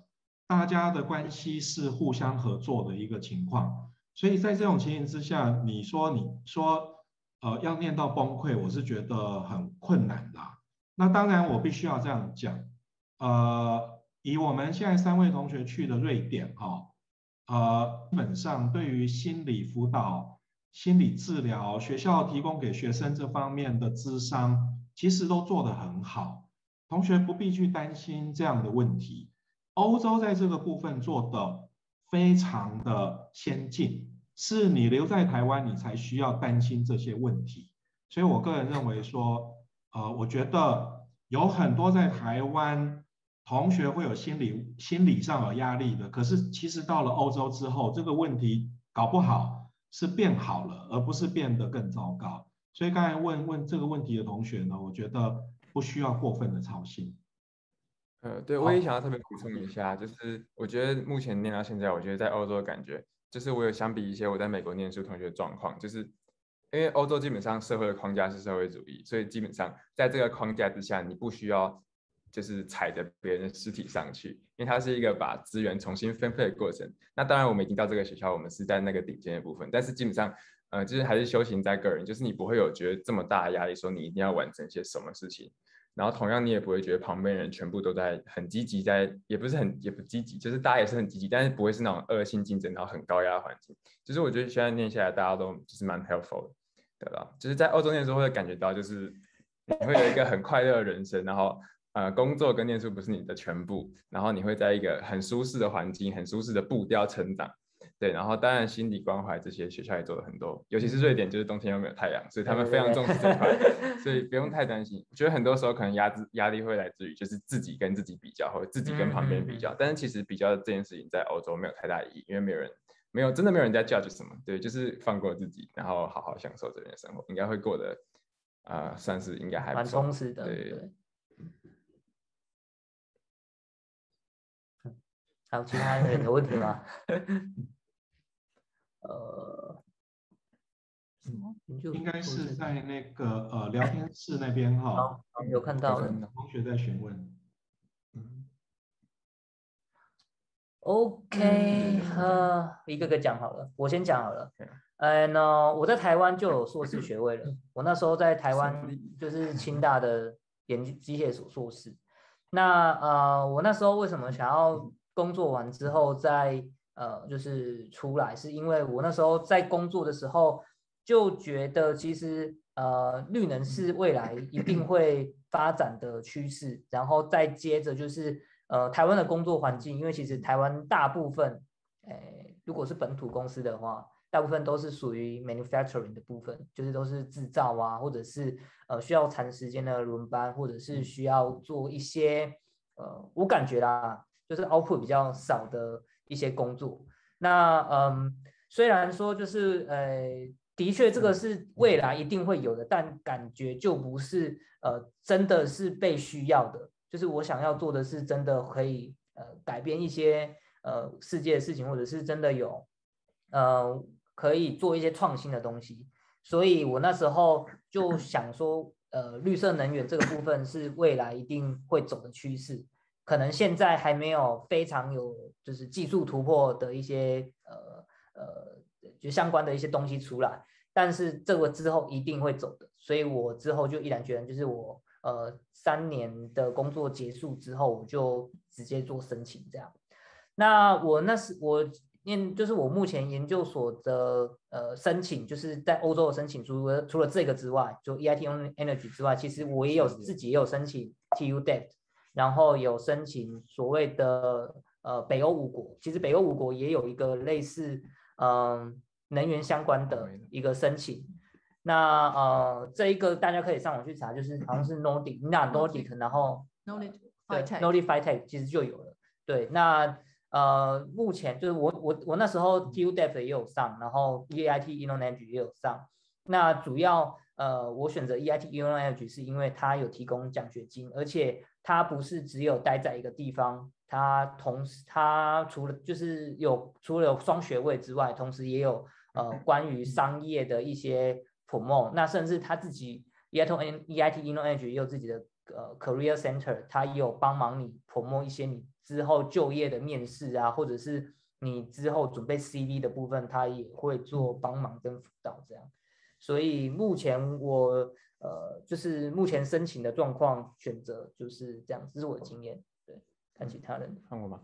大家的关系是互相合作的一个情况。所以在这种情形之下，你说你说呃要念到崩溃，我是觉得很困难的。那当然我必须要这样讲，呃。以我们现在三位同学去的瑞典，哈，呃，基本上对于心理辅导、心理治疗，学校提供给学生这方面的咨商，其实都做得很好，同学不必去担心这样的问题。欧洲在这个部分做的非常的先进，是你留在台湾，你才需要担心这些问题。所以我个人认为说，呃，我觉得有很多在台湾。同学会有心理心理上有压力的，可是其实到了欧洲之后，这个问题搞不好是变好了，而不是变得更糟糕。所以刚才问问这个问题的同学呢，我觉得不需要过分的操心。呃，对，我也想要特别补充一下，就是我觉得目前念到现在，我觉得在欧洲的感觉，就是我有相比一些我在美国念书同学的状况，就是因为欧洲基本上社会的框架是社会主义，所以基本上在这个框架之下，你不需要。就是踩着别人的尸体上去，因为它是一个把资源重新分配的过程。那当然，我们已经到这个学校，我们是在那个顶尖的部分，但是基本上，呃，就是还是修行在个人，就是你不会有觉得这么大的压力，说你一定要完成些什么事情。然后同样，你也不会觉得旁边人全部都在很积极，在也不是很也不积极，就是大家也是很积极，但是不会是那种恶性竞争，然后很高压的环境。就是我觉得现在念下来，大家都就是蛮 helpful 的，对吧？就是在欧洲念的时候会感觉到，就是你会有一个很快乐的人生，然后。呃，工作跟念书不是你的全部，然后你会在一个很舒适的环境、很舒适的步调成长，对，然后当然心理关怀这些学校也做了很多，尤其是瑞典，就是冬天又没有太阳，所以他们非常重视这块，所以不用太担心。我觉得很多时候可能压制压力会来自于就是自己跟自己比较，或者自己跟旁边比较，但是其实比较这件事情在欧洲没有太大意义，因为没有人没有真的没有人在 judge 什么，对，就是放过自己，然后好好享受这边的生活，应该会过得啊，算是应该还蛮充实的，对。还有其他人的问题吗？呃，什么？应该是在那个呃聊天室那边哈。有看到同学在询问。嗯。OK，呃，一个个讲好了，我先讲好了。嗯，呢，我在台湾就有硕士学位了。我那时候在台湾就是清大的研究机械所硕士。那呃，我那时候为什么想要？工作完之后再呃就是出来，是因为我那时候在工作的时候就觉得其实呃绿能是未来一定会发展的趋势，然后再接着就是呃台湾的工作环境，因为其实台湾大部分诶如果是本土公司的话，大部分都是属于 manufacturing 的部分，就是都是制造啊，或者是呃需要长时间的轮班，或者是需要做一些呃我感觉啦。就是 output 比较少的一些工作，那嗯，虽然说就是呃，的确这个是未来一定会有的，但感觉就不是呃，真的是被需要的。就是我想要做的是真的可以呃改变一些呃世界的事情，或者是真的有呃可以做一些创新的东西。所以我那时候就想说，呃，绿色能源这个部分是未来一定会走的趋势。可能现在还没有非常有就是技术突破的一些呃呃就相关的一些东西出来，但是这个之后一定会走的，所以我之后就毅然决然，就是我呃三年的工作结束之后，我就直接做申请这样。那我那是我念就是我目前研究所的呃申请，就是在欧洲的申请，除了除了这个之外，就 EIT Energy 之外，其实我也有自己也有申请 TU Debt。然后有申请所谓的呃北欧五国，其实北欧五国也有一个类似嗯能源相关的一个申请。那呃这一个大家可以上网去查，就是好像是 Nordic，那 Nordic，然后 Nordic Nordic Tech 其实就有了。对，那呃目前就是我我我那时候 TU Def 也有上，然后 EIT Innoenergy 也有上。那主要呃我选择 EIT Innoenergy 是因为它有提供奖学金，而且它不是只有待在一个地方，他同时他除了就是有除了有双学位之外，同时也有呃关于商业的一些。promote，那甚至他自己 EIT N EIT Innoenergy 也有自己的呃 career center，他也有帮忙你 promote 一些你之后就业的面试啊，或者是你之后准备 CV 的部分，他也会做帮忙跟辅导这样。所以目前我呃就是目前申请的状况选择就是这样，这是我的经验。对，看其他人。看过吗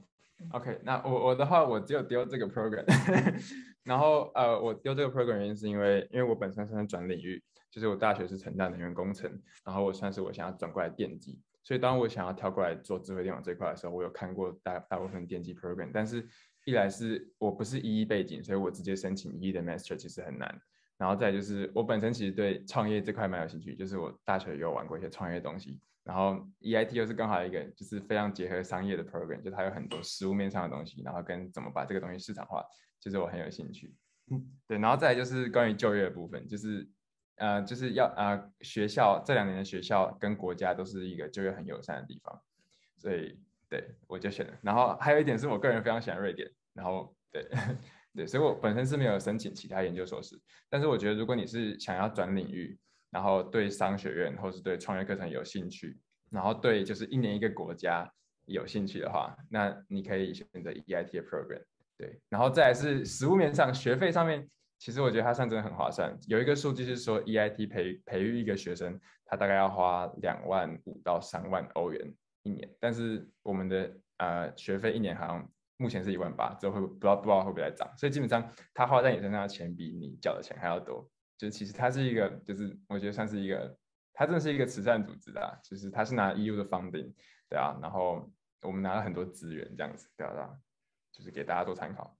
？OK，那我我的话我只有丢这个 program。然后呃，我丢这个 program 原因是因为，因为我本身是转领域，就是我大学是成大能源工程，然后我算是我想要转过来电机，所以当我想要跳过来做智慧电网这块的时候，我有看过大大部分电机 program，但是一来是我不是一一背景，所以我直接申请一的 master 其实很难，然后再就是我本身其实对创业这块蛮有兴趣，就是我大学也有玩过一些创业东西，然后 EIT 又是刚好一个就是非常结合商业的 program，就它有很多实物面上的东西，然后跟怎么把这个东西市场化。就是我很有兴趣，嗯，对，然后再就是关于就业的部分，就是呃，就是要呃，学校这两年的学校跟国家都是一个就业很友善的地方，所以对我就选了。然后还有一点是我个人非常喜欢瑞典，然后对对，所以我本身是没有申请其他研究所是，但是我觉得如果你是想要转领域，然后对商学院或是对创业课程有兴趣，然后对就是一年一个国家有兴趣的话，那你可以选择 EIT 的 program。对，然后再来是实物面上学费上面，其实我觉得它算真的很划算。有一个数据是说，EIT 培培育一个学生，他大概要花两万五到三万欧元一年。但是我们的呃学费一年好像目前是一万八，之后会不知道不知道会不会再涨。所以基本上他花在你身上的钱比你缴的钱还要多。就是其实它是一个，就是我觉得算是一个，它真的是一个慈善组织的，就是它是拿 EU 的 funding，对啊，然后我们拿了很多资源这样子，对啊。就是给大家做参考。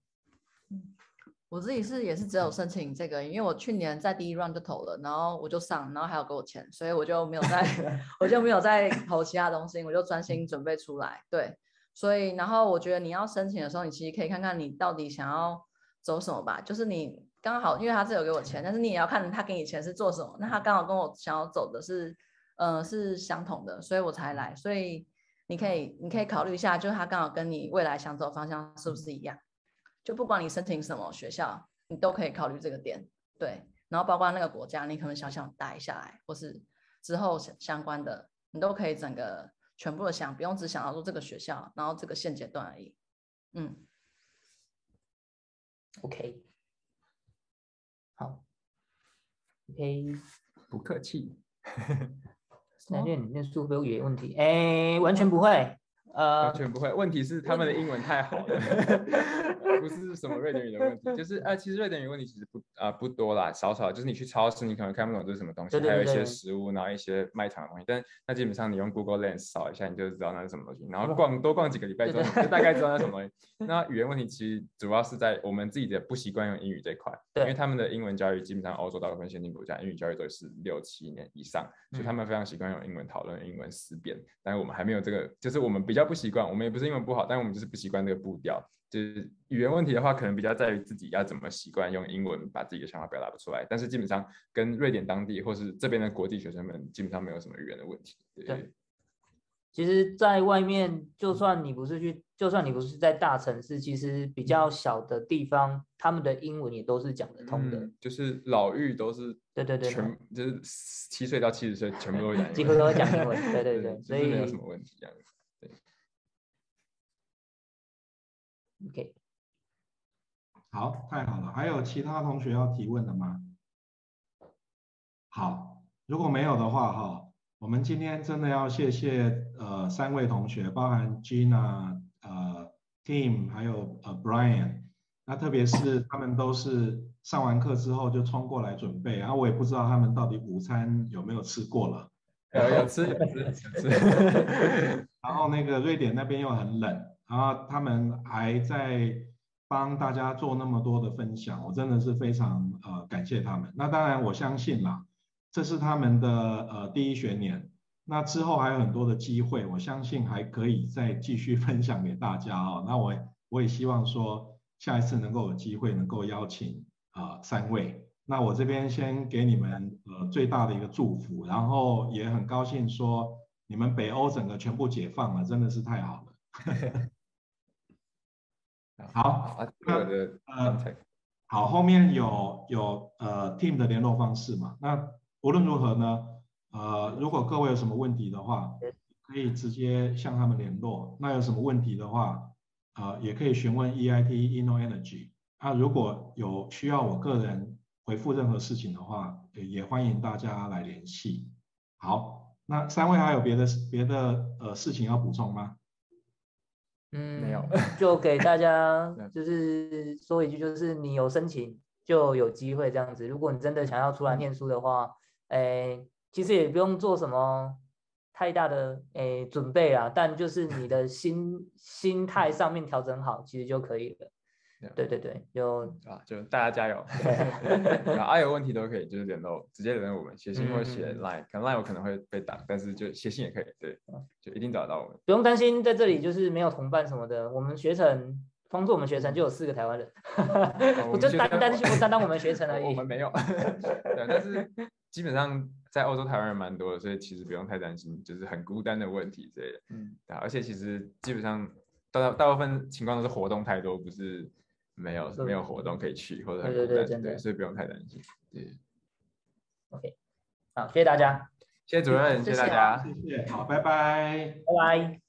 我自己是也是只有申请这个，因为我去年在第一 round 就投了，然后我就上，然后还有给我钱，所以我就没有再 我就没有再投其他东西，我就专心准备出来。对，所以然后我觉得你要申请的时候，你其实可以看看你到底想要走什么吧。就是你刚好，因为他是有给我钱，但是你也要看他给你钱是做什么。那他刚好跟我想要走的是，呃，是相同的，所以我才来。所以。你可以，你可以考虑一下，就是他刚好跟你未来想走方向是不是一样？就不管你申请什么学校，你都可以考虑这个点。对，然后包括那个国家，你可能想想待下来，或是之后相关的，你都可以整个全部的想，不用只想到说这个学校，然后这个现阶段而已。嗯，OK，好，OK，不客气。那念你念书会不会有问题？哎，完全不会。呃，完全不会。问题是他们的英文太好了，不是什么瑞典语的问题，就是呃，其实瑞典语问题其实不啊不多啦，少少。就是你去超市，你可能看不懂这是什么东西，还有一些食物，然后一些卖场的东西。但那基本上你用 Google Lens 扫一下，你就知道那是什么东西。然后逛多逛几个礼拜之后，就大概知道那什么东西。那语言问题其实主要是在我们自己的不习惯用英语这块，因为他们的英文教育基本上欧洲大部分先进国家英语教育都是六七年以上，所以他们非常习惯用英文讨论、英文思辨。但是我们还没有这个，就是我们比较。不习惯，我们也不是英文不好，但我们就是不习惯这个步调。就是语言问题的话，可能比较在于自己要怎么习惯用英文把自己的想法表达不出来。但是基本上跟瑞典当地或是这边的国际学生们，基本上没有什么语言的问题。对，其实，在外面，就算你不是去，就算你不是在大城市，其实比较小的地方，他们的英文也都是讲得通的。就是老妪都是，对对对，全就是七岁到七十岁全部都会讲，几乎都会讲英文。对对对，所以没有什么问题这样子。OK，好，太好了。还有其他同学要提问的吗？好，如果没有的话，哈，我们今天真的要谢谢呃三位同学，包含 Gina、呃 Tim 还有呃 Brian。那特别是他们都是上完课之后就冲过来准备，然后我也不知道他们到底午餐有没有吃过了。有有吃有吃有吃。然后那个瑞典那边又很冷。然后他们还在帮大家做那么多的分享，我真的是非常呃感谢他们。那当然我相信啦，这是他们的呃第一学年，那之后还有很多的机会，我相信还可以再继续 分享给大家哦。那我我也希望说下一次能够有机会能够邀请啊三位。那我这边先给你们呃最大的一个祝福，然后也很高兴说你们北欧整个全部解放了，真的是太好了。好，那呃好，后面有有呃 team 的联络方式嘛？那无论如何呢，呃如果各位有什么问题的话，可以直接向他们联络。那有什么问题的话，呃也可以询问 EIT InnoEnergy。那如果有需要我个人。回复任何事情的话，也欢迎大家来联系。好，那三位还有别的别的呃事情要补充吗？嗯，没有，就给大家 就是说一句，就是你有申请就有机会这样子。如果你真的想要出来念书的话，哎，其实也不用做什么太大的哎准备啊，但就是你的心心态上面调整好，其实就可以了。对对对，有啊，就大家加油，啊有问题都可以，就是联络，直接联络我们，写信或写 line，可能 line 有可能会被挡，但是就写信也可以，对，就一定找得到我们。不用担心，在这里就是没有同伴什么的，我们学程，帮助我们学程就有四个台湾人，我就单单心不单单我们学程而已。我们没有，对，但是基本上在欧洲台湾人蛮多的，所以其实不用太担心，就是很孤单的问题之类的。嗯，对，而且其实基本上大大部分情况都是活动太多，不是。没有没有活动可以去，或者很孤单，对，所以不用太担心。对，OK，好，谢谢大家，谢谢主任，谢谢大家，谢谢，好，拜拜，拜拜。